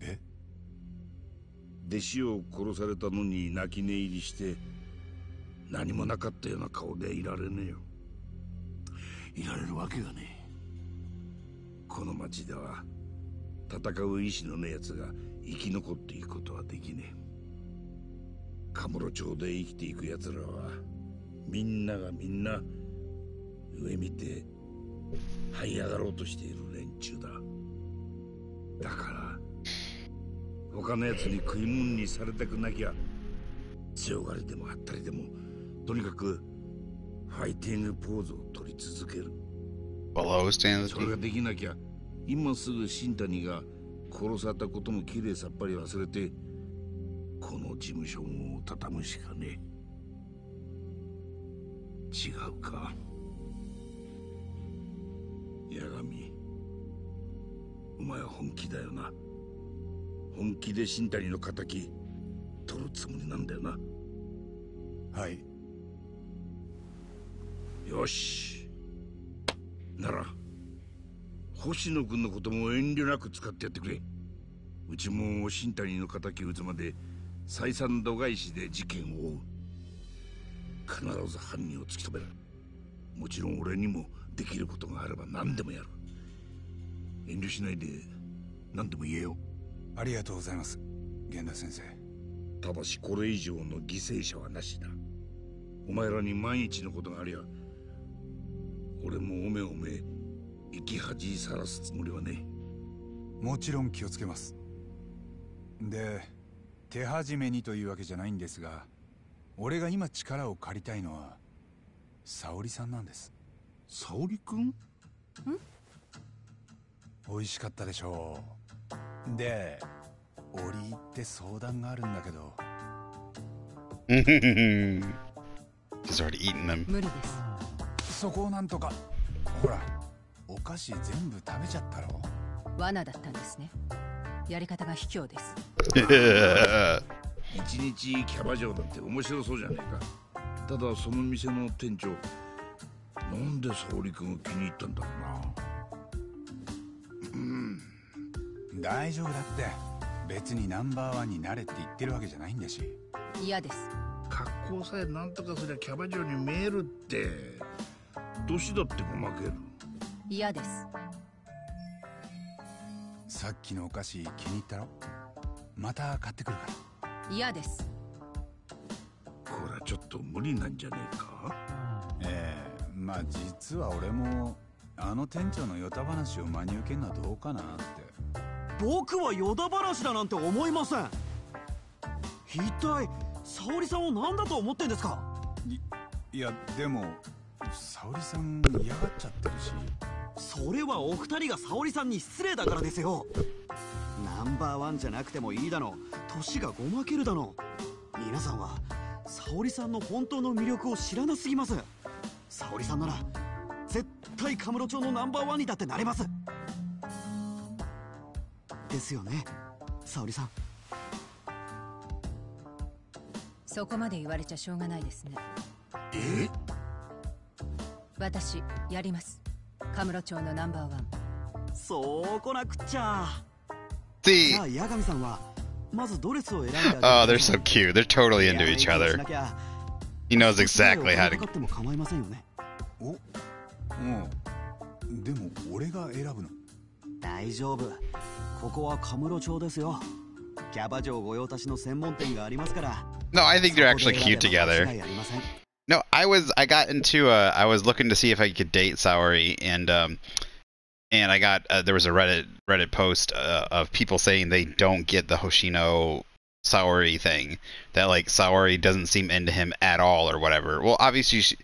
え？弟子を殺されたのに泣き寝入りして何もなかったような顔でいられねえよ。いられるわけがねえ。この町では戦う意志のねえ奴が生き残っていくことはできねえ。カムロ町で生きていく奴らはみんながみんな上見て這い上がろうとしている連中だだから他の奴に食い物にされたくなきゃ強がりでもあったりでもとにかくファイティングポーズを取り続ける。それができなきゃ今すぐ新谷が殺されたこともきれいさっぱり忘れてこの事務所も畳むしかねえ。違うか。八神お前は本気だよな。本気で新谷の仇取るつもりなんだよな。はい。よし。なら星野君のことも遠慮なく使ってやってくれ。うちも新谷の敵討つまで採算度外視で事件を追う。必ず犯人を突き止める。もちろん俺にもできることがあれば何でもやる遠慮しないで何でも言えよ。ありがとうございます源田先生。ただしこれ以上の犠牲者はなしだ。お前らに万一のことがありゃ俺もおめおめ生き恥さらすつもりはねもちろん気をつけます。で手始めにというわけじゃないんですが俺が今力を借りたいのは沙織さんなんです。沙織くん？美味しかったでしょう。で折り入って相談があるんだけど。He's already eaten them. 無理です。そこをなんとか。ほらお菓子全部食べちゃったろ。罠だったんですね。やり方が卑怯です。一日キャバ嬢なんて面白そうじゃねえか。ただその店の店長なんで沙織君を気に入ったんだろうなうん。大丈夫だって。別にナンバーワンになれって言ってるわけじゃないんだし。嫌です。格好さえなんとかすりゃキャバ嬢に見えるって。年だってごまける。嫌です。さっきのお菓子気に入ったろ？また買ってくるから。嫌です。これはちょっと無理なんじゃねえか？ええ。まあ実は俺もあの店長のヨタ話を真に受けるのはどうかなって。僕はヨダ話だなんて思いません。一体沙織さんを何だと思ってんですか？いやでも沙織さん嫌がっちゃってるし。それはお二人が沙織さんに失礼だからですよ。ナンバーワンじゃなくてもいいだの。年がごまけるだの。皆さんは沙織さんの本当の魅力を知らなすぎます。沙織さんなら絶対カムロ町のナンバーワンにだってなれます。ですよね沙織さん。そこまで言われちゃしょうがないですね。え？私やります。カムロ町のナンバーワン。そうこなくっちゃ。See じゃあ八神さんはまずドレスを選ん Oh, they're so cute. They're totally into each other. He knows exactly how か to. うんでも俺が選ぶの大丈夫ここはカムロ町ですよキャバ嬢御用達の専門店がありますから No, I think they're actually cute together. 間違いありません No, I was I got into uh I was looking to see if I could date Saori and um and I got uh, there was a Reddit Reddit post uh, of people saying they don't get the Hoshino Saori thing that like Saori doesn't seem into him at all or whatever. Well, obviously she,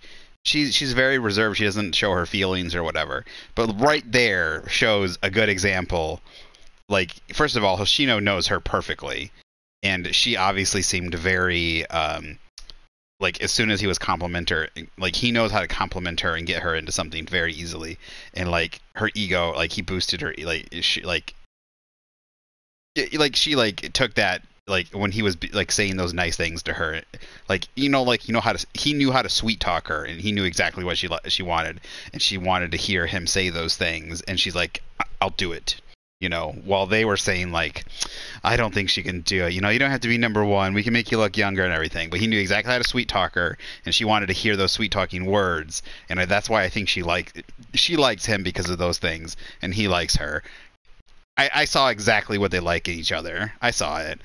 she's she's very reserved. She doesn't show her feelings or whatever. But right there shows a good example. Like first of all, Hoshino knows her perfectly, and she obviously seemed very um like as soon as he was compliment her like he knows how to compliment her and get her into something very easily and like her ego like he boosted her like she like like she like took that like when he was like saying those nice things to her like you know like you know how to he knew how to sweet talk her and he knew exactly what she she wanted and she wanted to hear him say those things and she's like "I- I'll do it you know while they were saying like I don't think she can do it you know you don't have to be number 1 we can make you look younger and everything but he knew exactly how to sweet talk her and she wanted to hear those sweet talking words and that's why I think she like she likes him because of those things and he likes her I, I saw exactly what they like in each other. I saw it.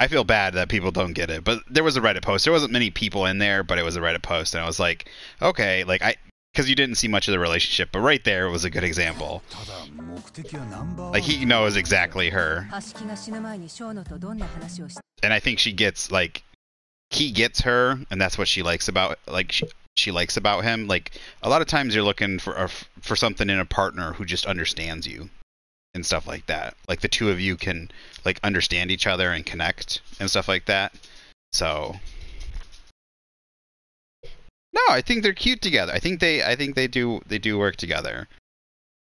I feel bad that people don't get it, but there was a Reddit post. There wasn't many people in there, but it was a Reddit post, and I was like, okay, like I, because you didn't see much of the relationship, but right there was a good example. Like he knows exactly her, and I think she gets like, he gets her, and that's what she likes about like she, she likes about him. Like a lot of times you're looking for uh, for something in a partner who just understands you and stuff like that. Like the two of you can like understand each other and connect and stuff like that. So no, I think they're cute together. I think they I think they do they do work together.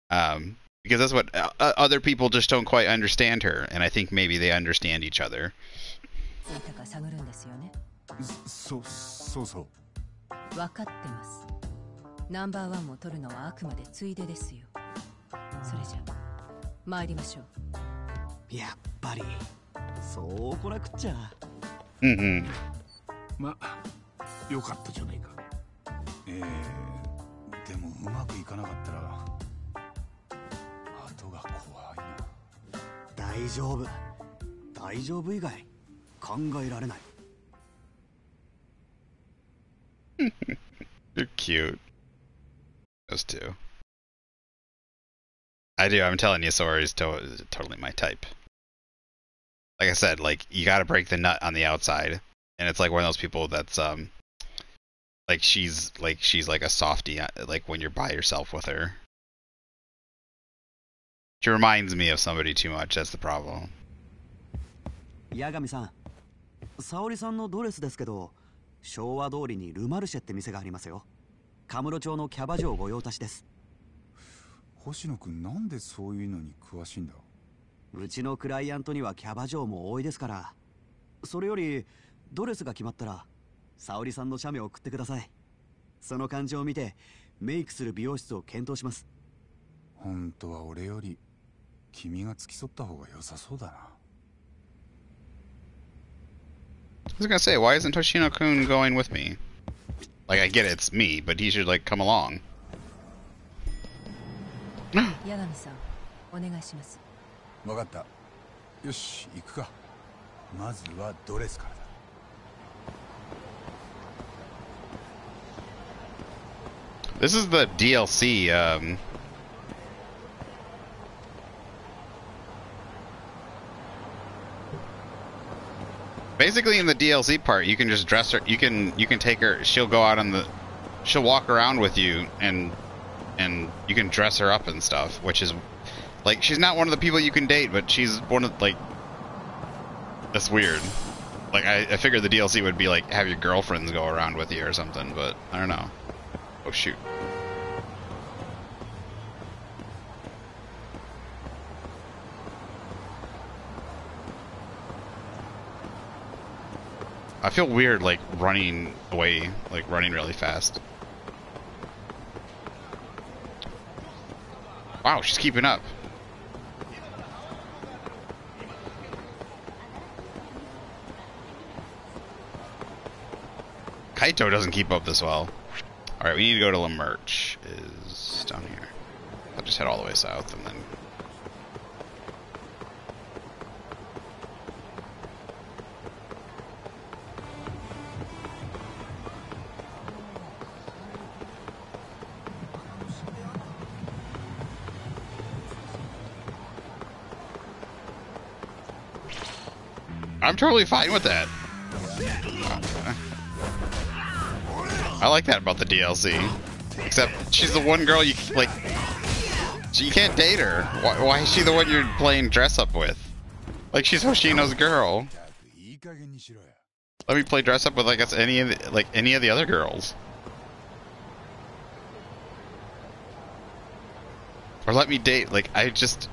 Um because that's what uh, other people just don't quite understand her and I think maybe they understand each other. ついたか探るんですよねそそうそう分かってますナンバーワンを取るのはあくまでついでですよそれじゃ 参りましょうやっぱりそうこなくっちゃ Mhm. まよかったじゃないかええでもうまくいかなかったら後が怖いな大丈夫大丈夫以外考えられない They're cute. Those two. I do. I'm telling you, Saori is to- totally my type. Like I said, like you got to break the nut on the outside, and it's like one of those people that's um, like she's like she's like a softie. Uh, like when you're by yourself with her, she reminds me of somebody too much. That's the problem. Yagami-san, Saori-san のドレスですけど、昭和通りにルマルシェって店がありますよ。カムロ町のキャバ嬢御用達です。星野君なんでそういうのに詳しいんだ？うちのクライアントにはキャバ嬢も多いですから。それよりドレスが決まったら沙織さんの写メを送ってください。その感じを見てメイクする美容室を検討します。本当は俺より君が付き添った方が良さそうだな。I was gonna say, why isn't Toshino Kun going with me? Like, I get it, it's me, but he should, like, come along. 柳さんお願いします分かったよし行くかまずはドレスからだ This is the DLC, um... Basically, in the DLC part, you can just dress her. You can you can take her. She'll go out on the. She'll walk around with you, and and you can dress her up and stuff. Which is like she's not one of the people you can date, but she's one of like. That's weird. Like I, I figured the DLC would be like have your girlfriends go around with you or something, but I don't know. Oh shoot. I feel weird like running away, like running really fast. Wow, she's keeping up. Kaito doesn't keep up this well. Alright, we need to go to Le Marche. Is down here. I'll just head all the way south and then totally fine with that. I like that about the DLC. Except she's the one girl you like. You can't date her. Why, why is she the one you're playing dress up with? Like she's Hoshino's girl. Let me play dress up with like any of the, like any of the other girls. Or let me date like I just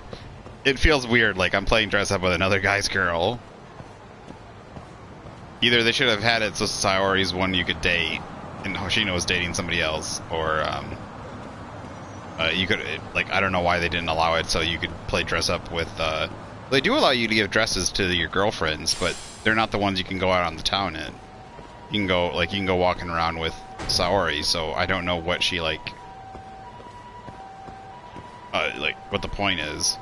it feels weird like I'm playing dress up with another guy's girl. Either they should have had it so Saori's one you could date, and Hoshino was dating somebody else, or um, uh, you could like I don't know why they didn't allow it so you could play dress up with. Uh, they do allow you to give dresses to your girlfriends, but they're not the ones you can go out on the town in. You can go like you can go walking around with Saori, so I don't know what she like. Uh, like what the point is.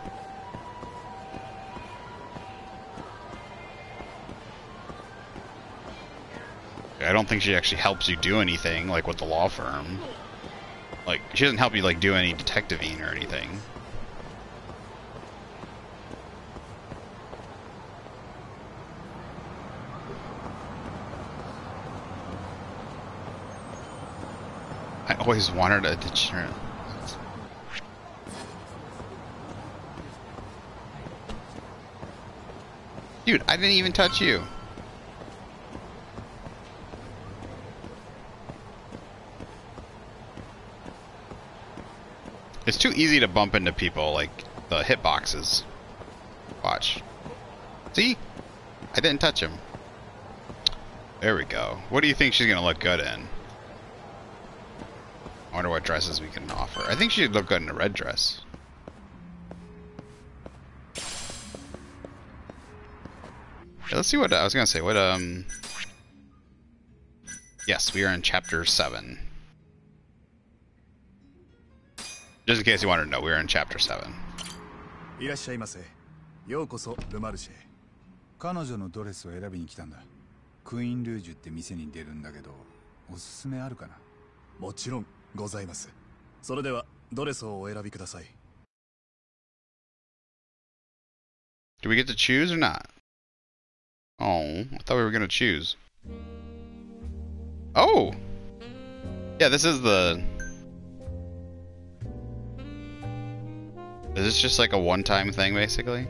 I don't think she actually helps you do anything, like with the law firm. Like, she doesn't help you, like, do any detectiving or anything. I always wanted a degenerate. Dude, I didn't even touch you. It's too easy to bump into people, like the hitboxes. Watch. See? I didn't touch him. There we go. What do you think she's gonna look good in? I wonder what dresses we can offer. I think she'd look good in a red dress. Let's see what I was gonna say. What um? Yes, we are in chapter seven. Just in case you wanted to know, we are in chapter seven. いらっしゃいませようこそルマルシェ彼女のドレスを選びに来たんだクイーンルージュって店に出るんだけどおすすめあるかなもちろんございますそれではドレスをお選びください Do we get to choose or not? Oh, I thought we were gonna choose. Oh! Yeah, this is the... Is this just like a one-time thing, basically?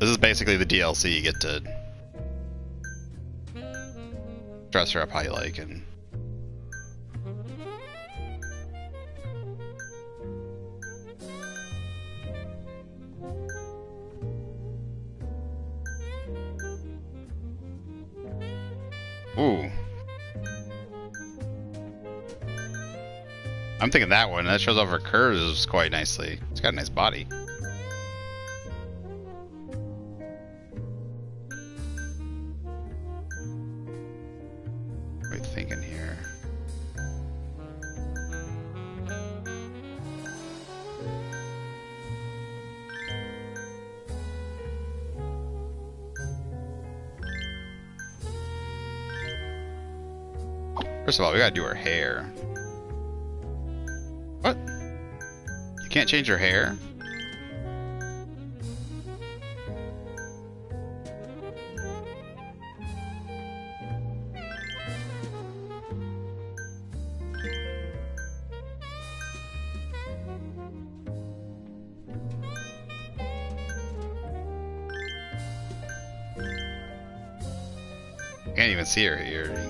This is basically the DLC you get to dress her up how you like and thinking that one. That shows off her curves quite nicely. It's got a nice body. What are thinking here? First of all, we gotta do her hair. Can't change her hair? Can't even see her earrings.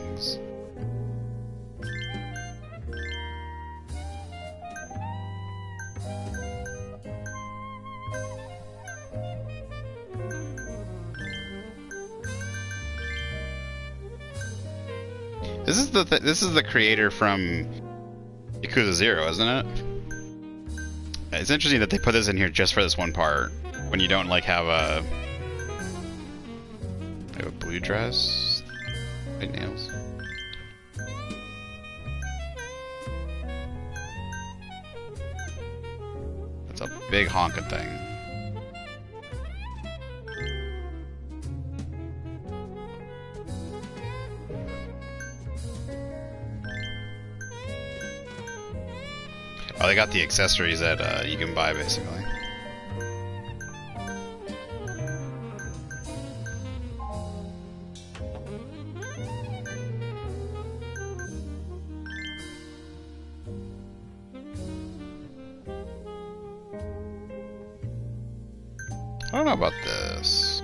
The th this is the creator from Yakuza Zero, isn't it? It's interesting that they put this in here just for this one part when you don't like have a have a blue dress, white nails. That's a big honking thing. Oh, they got the accessories that uh, you can buy basically. I don't know about this.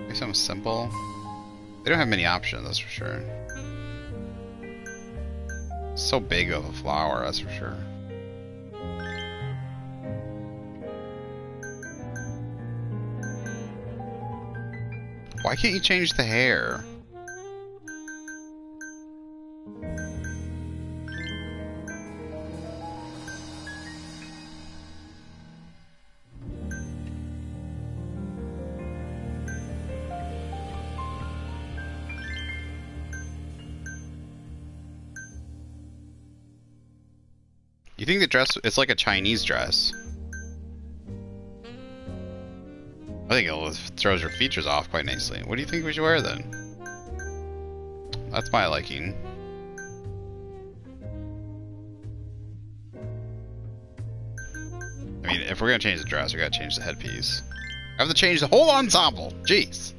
Maybe something simple. They don't have many options, that's for sure. So big of a flower, that's for sure. Why can't you change the hair? Dress, it's like a Chinese dress. I think it throws your features off quite nicely. What do you think we should wear then? That's my liking. I mean, if we're gonna change the dress, we gotta change the headpiece. I have to change the whole ensemble. Jeez.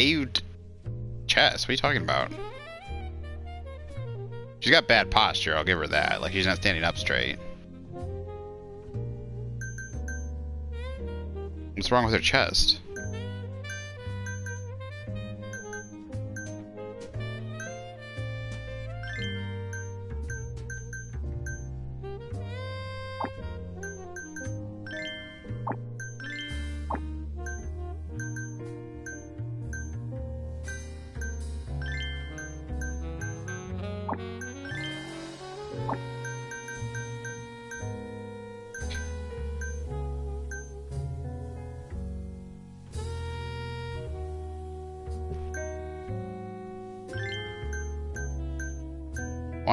He caved chest. What are you talking about? She's got bad posture, I'll give her that. Like, she's not standing up straight. What's wrong with her chest?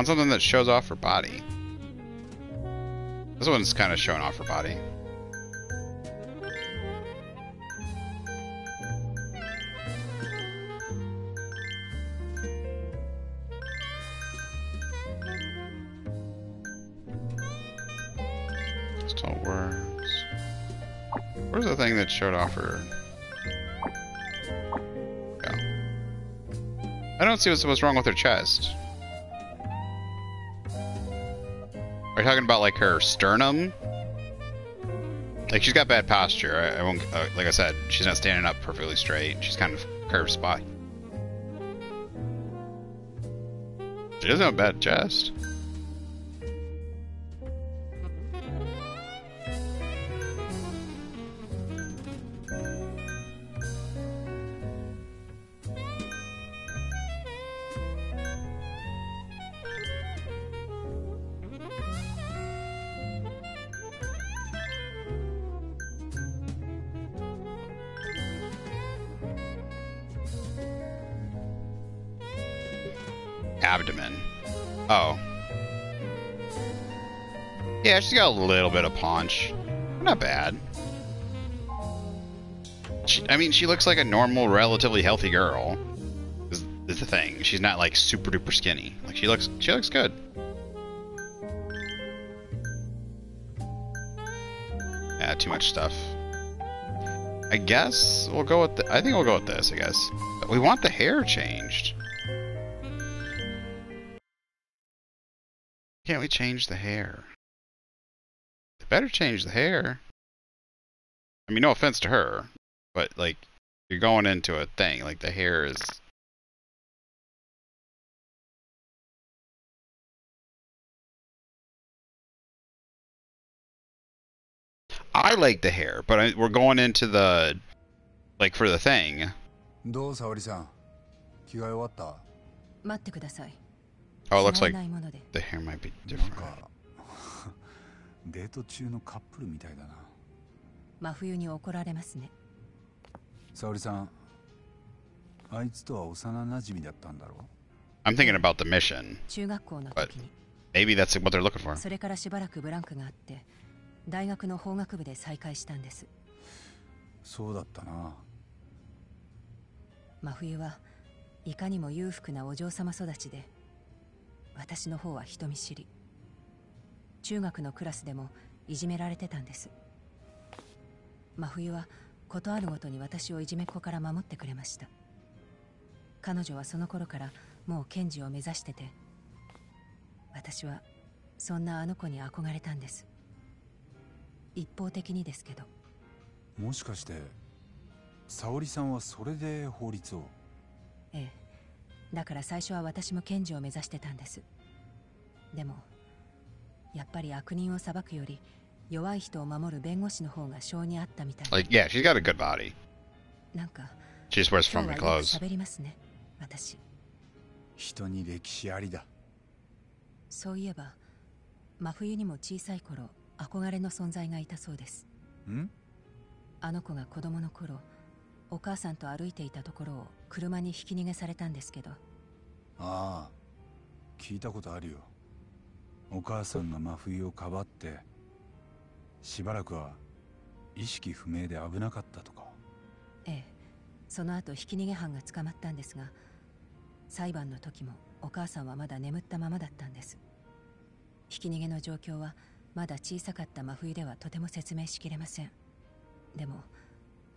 Something that shows off her body. This one's kind of showing off her body. Still works. Where's the thing that showed off her? Go. I don't see what's, what's wrong with her chest. Talking about like her sternum? Like she's got bad posture. I, I won't. Uh, like I said, she's not standing up perfectly straight. She's kind of curved spot. She doesn't have a bad chest. Yeah, she's got a little bit of paunch. Not bad. She, I mean, she looks like a normal, relatively healthy girl. Is, is the thing. She's not like super duper skinny. Like she looks, she looks good. Yeah, too much stuff. I guess we'll go with. The, I think we'll go with this. I guess. But we want the hair changed. Can't we change the hair? better change the hair. I mean, no offense to her, but like you're going into a thing like the hair is I like the hair, but I, we're going into the like for the thing. Oh, it looks like the hair might be different. かデート中のカップルみたいだな。真冬に怒られますね。沙織さんあいつとは幼馴染だったんだろ？I'm thinking about the mission. 中学校の時に。maybe that's what they're looking for. それからしばらくブランクがあって大学の法学部で再会したんです。そうだったな。真冬はいかにも裕福なお嬢様育ちで私の方は人見知り中学のクラスでもいじめられてたんです。真冬はことあるごとに私をいじめっ子から守ってくれました。彼女はその頃からもう検事を目指してて私はそんなあの子に憧れたんです。一方的にですけど。もしかして沙織さんはそれで法律を？ええ。だから最初は私も検事を目指してたんです。でもやっぱり悪人を裁くより弱い人を守る弁護士の方が性に合ったみたい Like, yeah, she's got a good body. なんか She just wears 今 frumpy 日はよく clothes. 喋りますね。私。人に歴史ありだ。そういえば真冬にも小さい頃憧れの存在がいたそうです。ん？あの子が子供の頃お母さんと歩いていたところを車にひき逃げされたんですけど。ああ聞いたことあるよお母さんが真冬をかばってしばらくは意識不明で危なかったとか。ええその後ひき逃げ犯が捕まったんですが裁判の時もお母さんはまだ眠ったままだったんです。ひき逃げの状況はまだ小さかった真冬ではとても説明しきれません。でも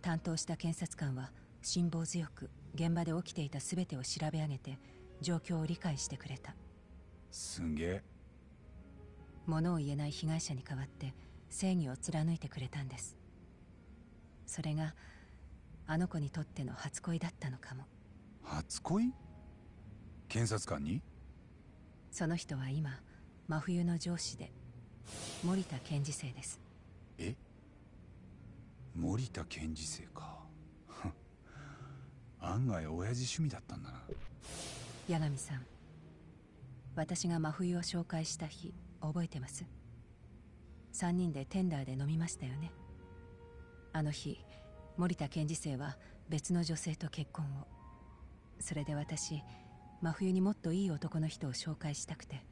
担当した検察官は辛抱強く現場で起きていた全てを調べ上げて状況を理解してくれた。すげえ物を言えない被害者に代わって正義を貫いてくれたんです。それがあの子にとっての初恋だったのかも。初恋？検察官に？その人は今真冬の上司で森田検事正です。え？森田検事正か。案外親父趣味だったんだな。八神さん私が真冬を紹介した日覚えてます。3人でテンダーで飲みましたよね。あの日森田検事正は別の女性と結婚を。それで私真冬にもっといい男の人を紹介したくて。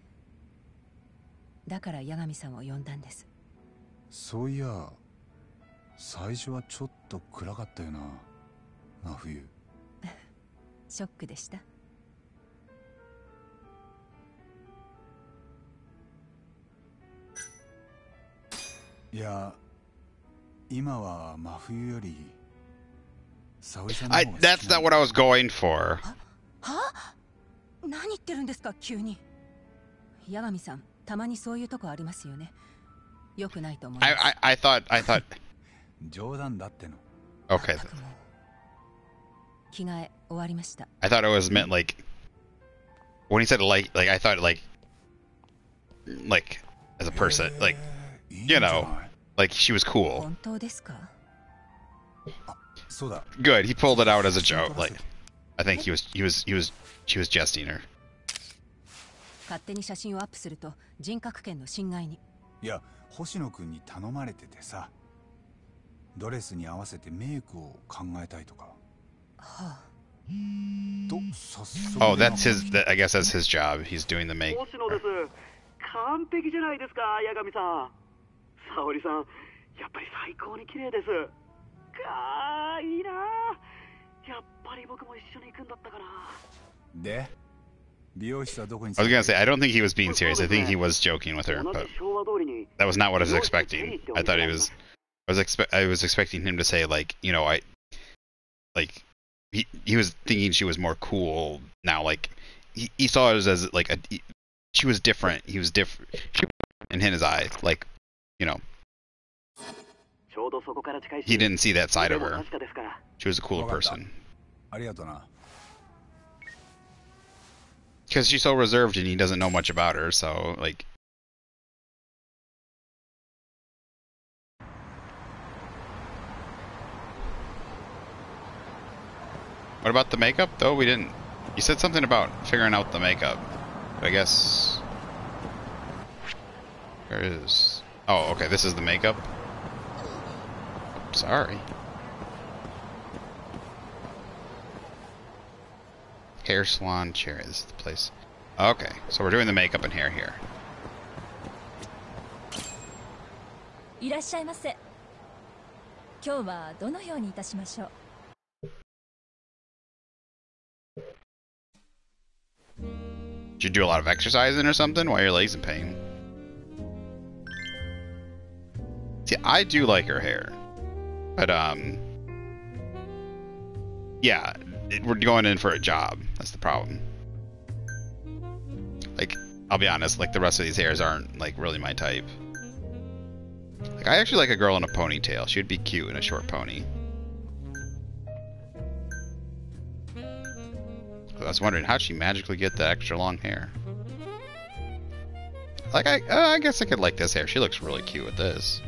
だから八神さんを呼んだんです。そういや最初はちょっと暗かったよな真冬。ショックでした いや今は真冬より沙織さんの I 方が好き that's not what I was going for. は 何言ってるんですか急に八神さんたまにそういうとこありますよねよくないと思います I I, I thought I thought 冗談だっての okay. 着替え終わりました I thought it was meant like when he said like like I thought like like as a person like you know like she was cool. 本当ですかそうだ Good. He pulled it out as a joke. Like I think he was he was he was she was jesting her. 勝手に写真をアップすると人格権の侵害にいや星野君に頼まれててさドレスに合わせてメイクを考えたいとかはと早速 Oh, that's his. That, I guess that's his job. He's doing the make. 星野です完璧じゃないですか八神さん 沙織さんやっぱり最高に綺麗ですかーいいなやっぱり僕も一緒に行くんだったかなで美容室はどこに I was gonna say I don't think he was being serious. I think he was joking with her, 同 but じ昭和通りに that was not what I was expecting. I thought he was. I was expect. I was expecting him to say like, you know, I like he he was thinking she was more cool now. Like he, he saw it as, as like a she was different. He was different in his eyes. Like you know, he didn't see that side of her. She was a cooler person. Because she's so reserved and he doesn't know much about her, so, like... What about the makeup, though? We didn't... You said something about figuring out the makeup. I guess... There is... Oh, okay, this is the makeup? Sorry. Hair salon chair, this is the place. Okay, so we're doing the makeup and hair here. Did you do a lot of exercising or something? Why are your legs in pain? See, I do like her hair. But, um... Yeah, it, we're going in for a job. That's the problem. Like, I'll be honest, like, the rest of these hairs aren't, like, really my type. Like, I actually like a girl in a ponytail. She would be cute in a short pony. I was wondering, how'd she magically get the extra long hair? Like, I, uh, I guess I could like this hair. She looks really cute with this.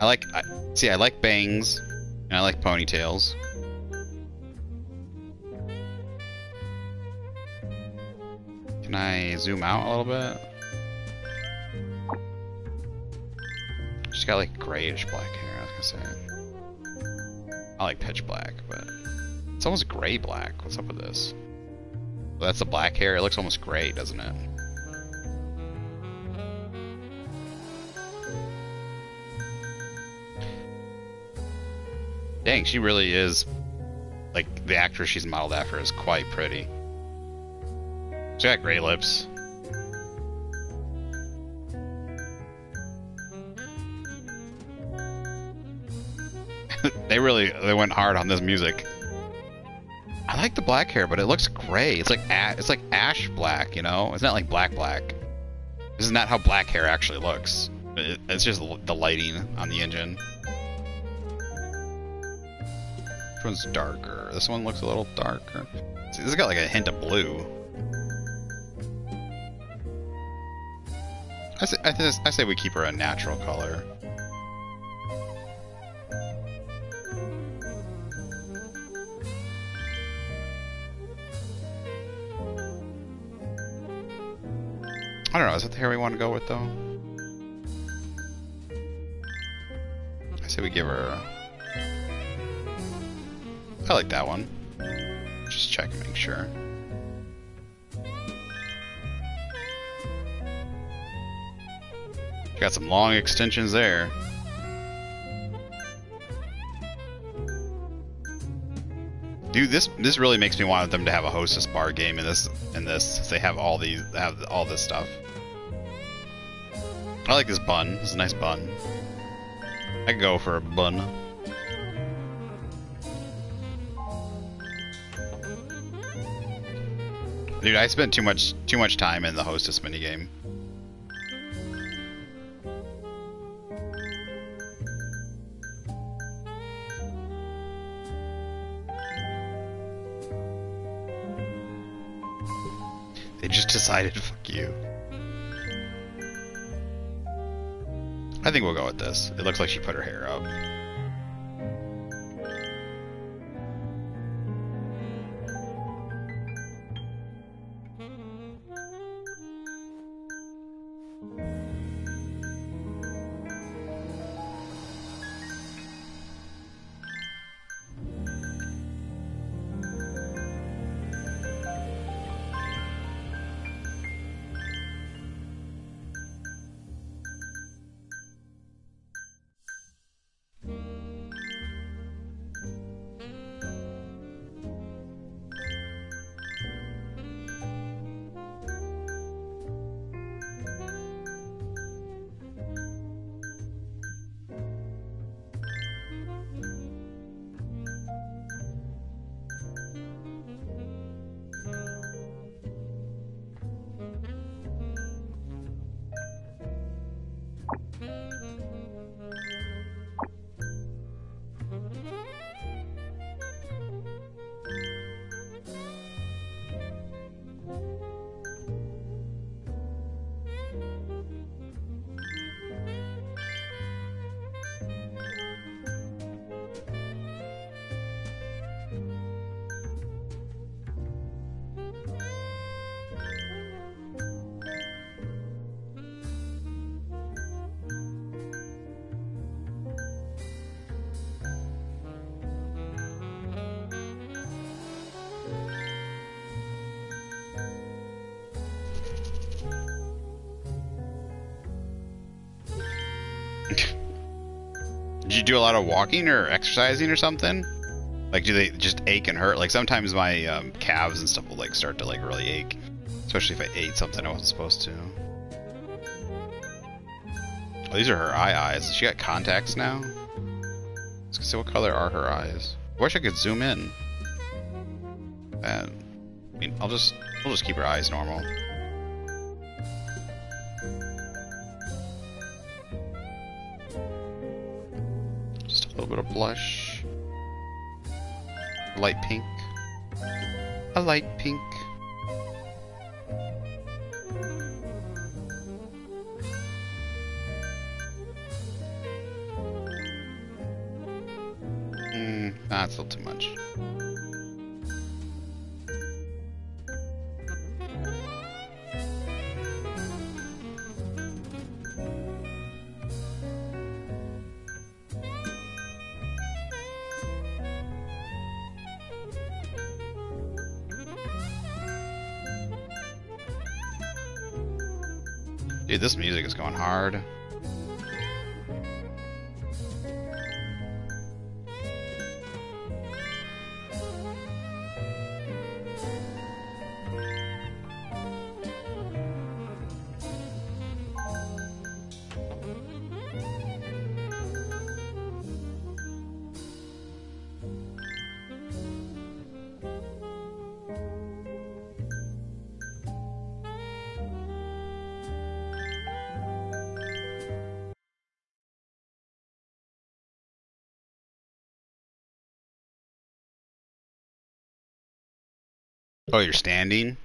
I like, I, see, I like bangs, and I like ponytails. Can I zoom out a little bit? She's got like grayish black hair, I was gonna say. I like pitch black, but it's almost gray black. What's up with this? That's the black hair. It looks almost gray, doesn't it? Dang, she really is. Like, the actress she's modeled after is quite pretty. She's got gray lips. they really they went hard on this music. I like the black hair, but it looks gray. It's like it's like ash black, you know. It's not like black black. This is not how black hair actually looks. It- it's just the lighting on the engine. One's darker? This one looks a little darker. See, this has got like a hint of blue. I say, I, th- I say we keep her a natural color. I don't know. Is that the hair we want to go with, though? I say we give her. I like that one. Just check and make sure. Got some long extensions there. Dude, this this really makes me want them to have a hostess bar game in this in this. They have all these have all this stuff. I like this bun. It's a nice bun. I go for a bun. Dude, I spent too much too much time in the hostess minigame. They just decided, fuck you. I think we'll go with this. It looks like she put her hair up. Do a lot of walking or exercising or something? Like, do they just ache and hurt? Like, sometimes my um, calves and stuff will like start to like really ache, especially if I ate something I wasn't supposed to. Oh, these are her eye eyes. She got contacts now. Let's see what color are her eyes. I wish I could zoom in. And I mean, I'll just I'll just keep her eyes normal. Blush. Light pink. A light pink. Oh, you're standing?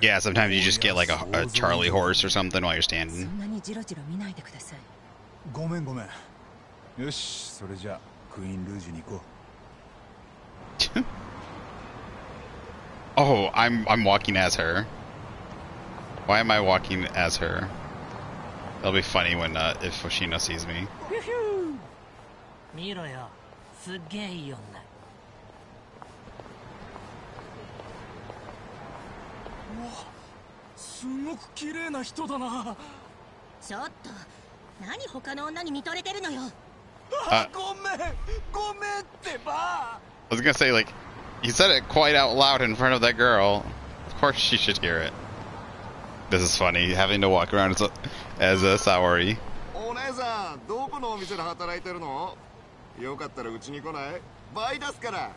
Yeah, sometimes you just get like a, a Charlie horse or something while you're standing. Oh, I'm I'm walking as her. Why am I walking as her? That'll be funny when uh, if Hoshino sees me. 見ろよ。すっげえいい女すごく綺麗な人だなちょっと何他の女に見とれてるのよあごめんごめんってば I was gonna say like, you said it quite out loud in front of that girl. Of course she should hear it. This is funny, having to walk around as a, as a Saori. よかったらうちに来ない倍出すから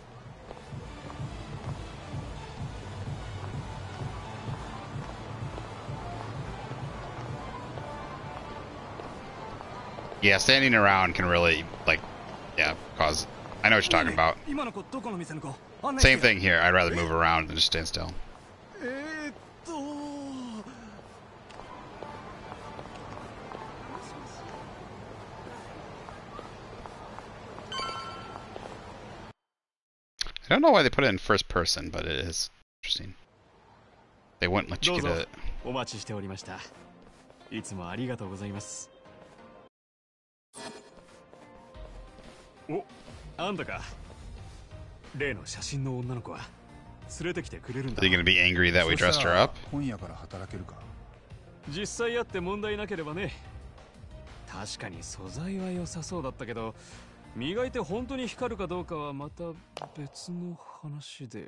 Yeah, standing around can really, like, yeah, cause... I know what you're talking about. Same thing here. I'd rather move around than just stand still. Eh, I don't know why they put it in first person, but it is interesting. They wouldn't let ど you うぞ get it. お待ちしておりましたいつもありがとうございますおあんたか例の写真の女の子は連れてきてくれるん Are だ they gonna be angry that we そ dressed した her ら up? 今夜から働けるか実際あって問題なければね確かに素材は良さそうだったけど 磨いて本当に光るかどうかはまた別の話で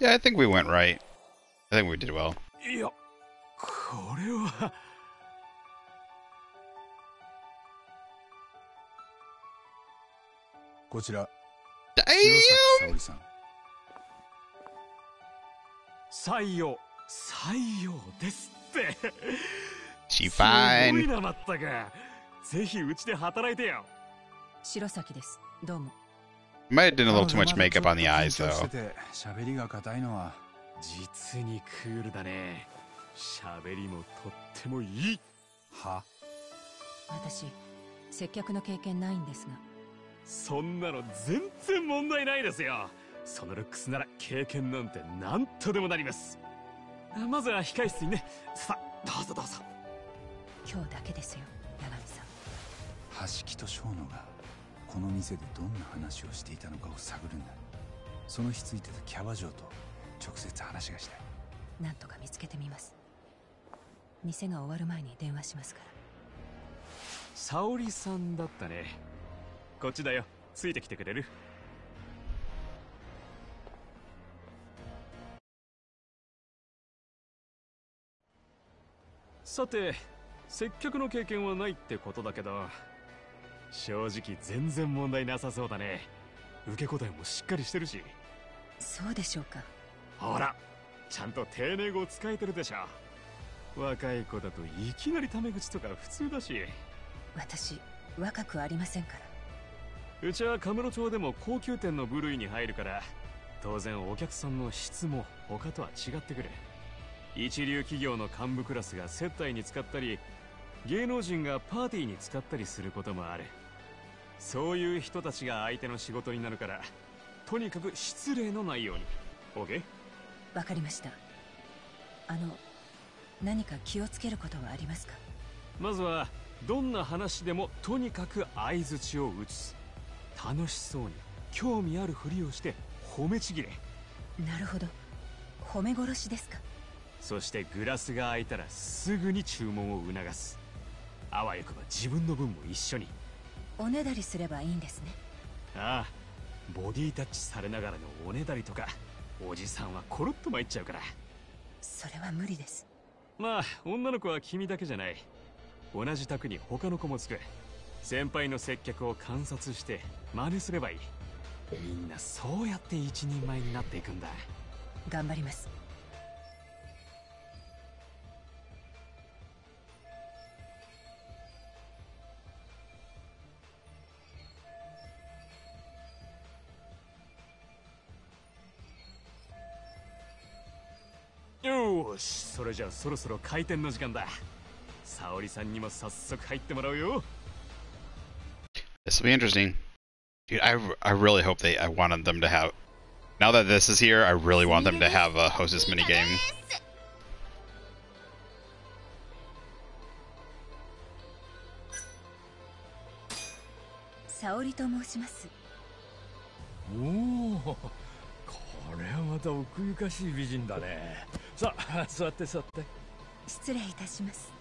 Yeah, I think we went right. I think we did well. いやこれはこちら Damn! 白崎沙織さん採用採用ですって She す。ごい.なまったかぜひうちで働いてよ。白崎です。どうも。Might have done a little too 彼 much makeup on the eyes though. 喋りが硬いのは実にクールだね。喋りもとってもいい。は？私接客の経験ないんですが。そんなの全然問題ないですよ。そのルックスなら経験なんて何とでもなります。まずは控室にね。さあどうぞどうぞ今日だけですよ八神さん。橋木と小野がこの店でどんな話をしていたのかを探るんだ。その日ついてたキャバ嬢と直接話がしたい。なんとか見つけてみます。店が終わる前に電話しますから。沙織さんだったね。こっちだよ。ついてきてくれる？さて接客の経験はないってことだけど正直全然問題なさそうだね。受け答えもしっかりしてるし。そうでしょうか。ほらちゃんと丁寧語使えてるでしょ。若い子だといきなりタメ口とか普通だし。私若くありませんから。うちはカムロ町でも高級店の部類に入るから当然お客さんの質も他とは違ってくる。一流企業の幹部クラスが接待に使ったり芸能人がパーティーに使ったりすることもある。そういう人たちが相手の仕事になるからとにかく失礼のないように。OK? わかりました。あの何か気をつけることはありますか？まずはどんな話でもとにかく相づちを打つ楽しそうに興味あるふりをして褒めちぎれ。なるほど。褒め殺しですか？そしてグラスが空いたらすぐに注文を促すあわよくば自分の分も一緒に。おねだりすればいいんですね。ああボディタッチされながらのおねだりとかおじさんはコロッと参っちゃうから。それは無理です。まあ女の子は君だけじゃない。同じ宅に他の子もつく。先輩の接客を観察して真似すればいい。みんなそうやって一人前になっていくんだ。頑張りますよーしそれじゃあそろそろ開店の時間だ沙織さんにも早速入ってもらうよ This will be interesting. Dude, I, I really hope they. I wanted them to have. Now that this is here, I really want them to have a hostess minigame. 沙織と申しますおおこれはまた奥ゆかしい美人だね。さあ座って座って。失礼いたします。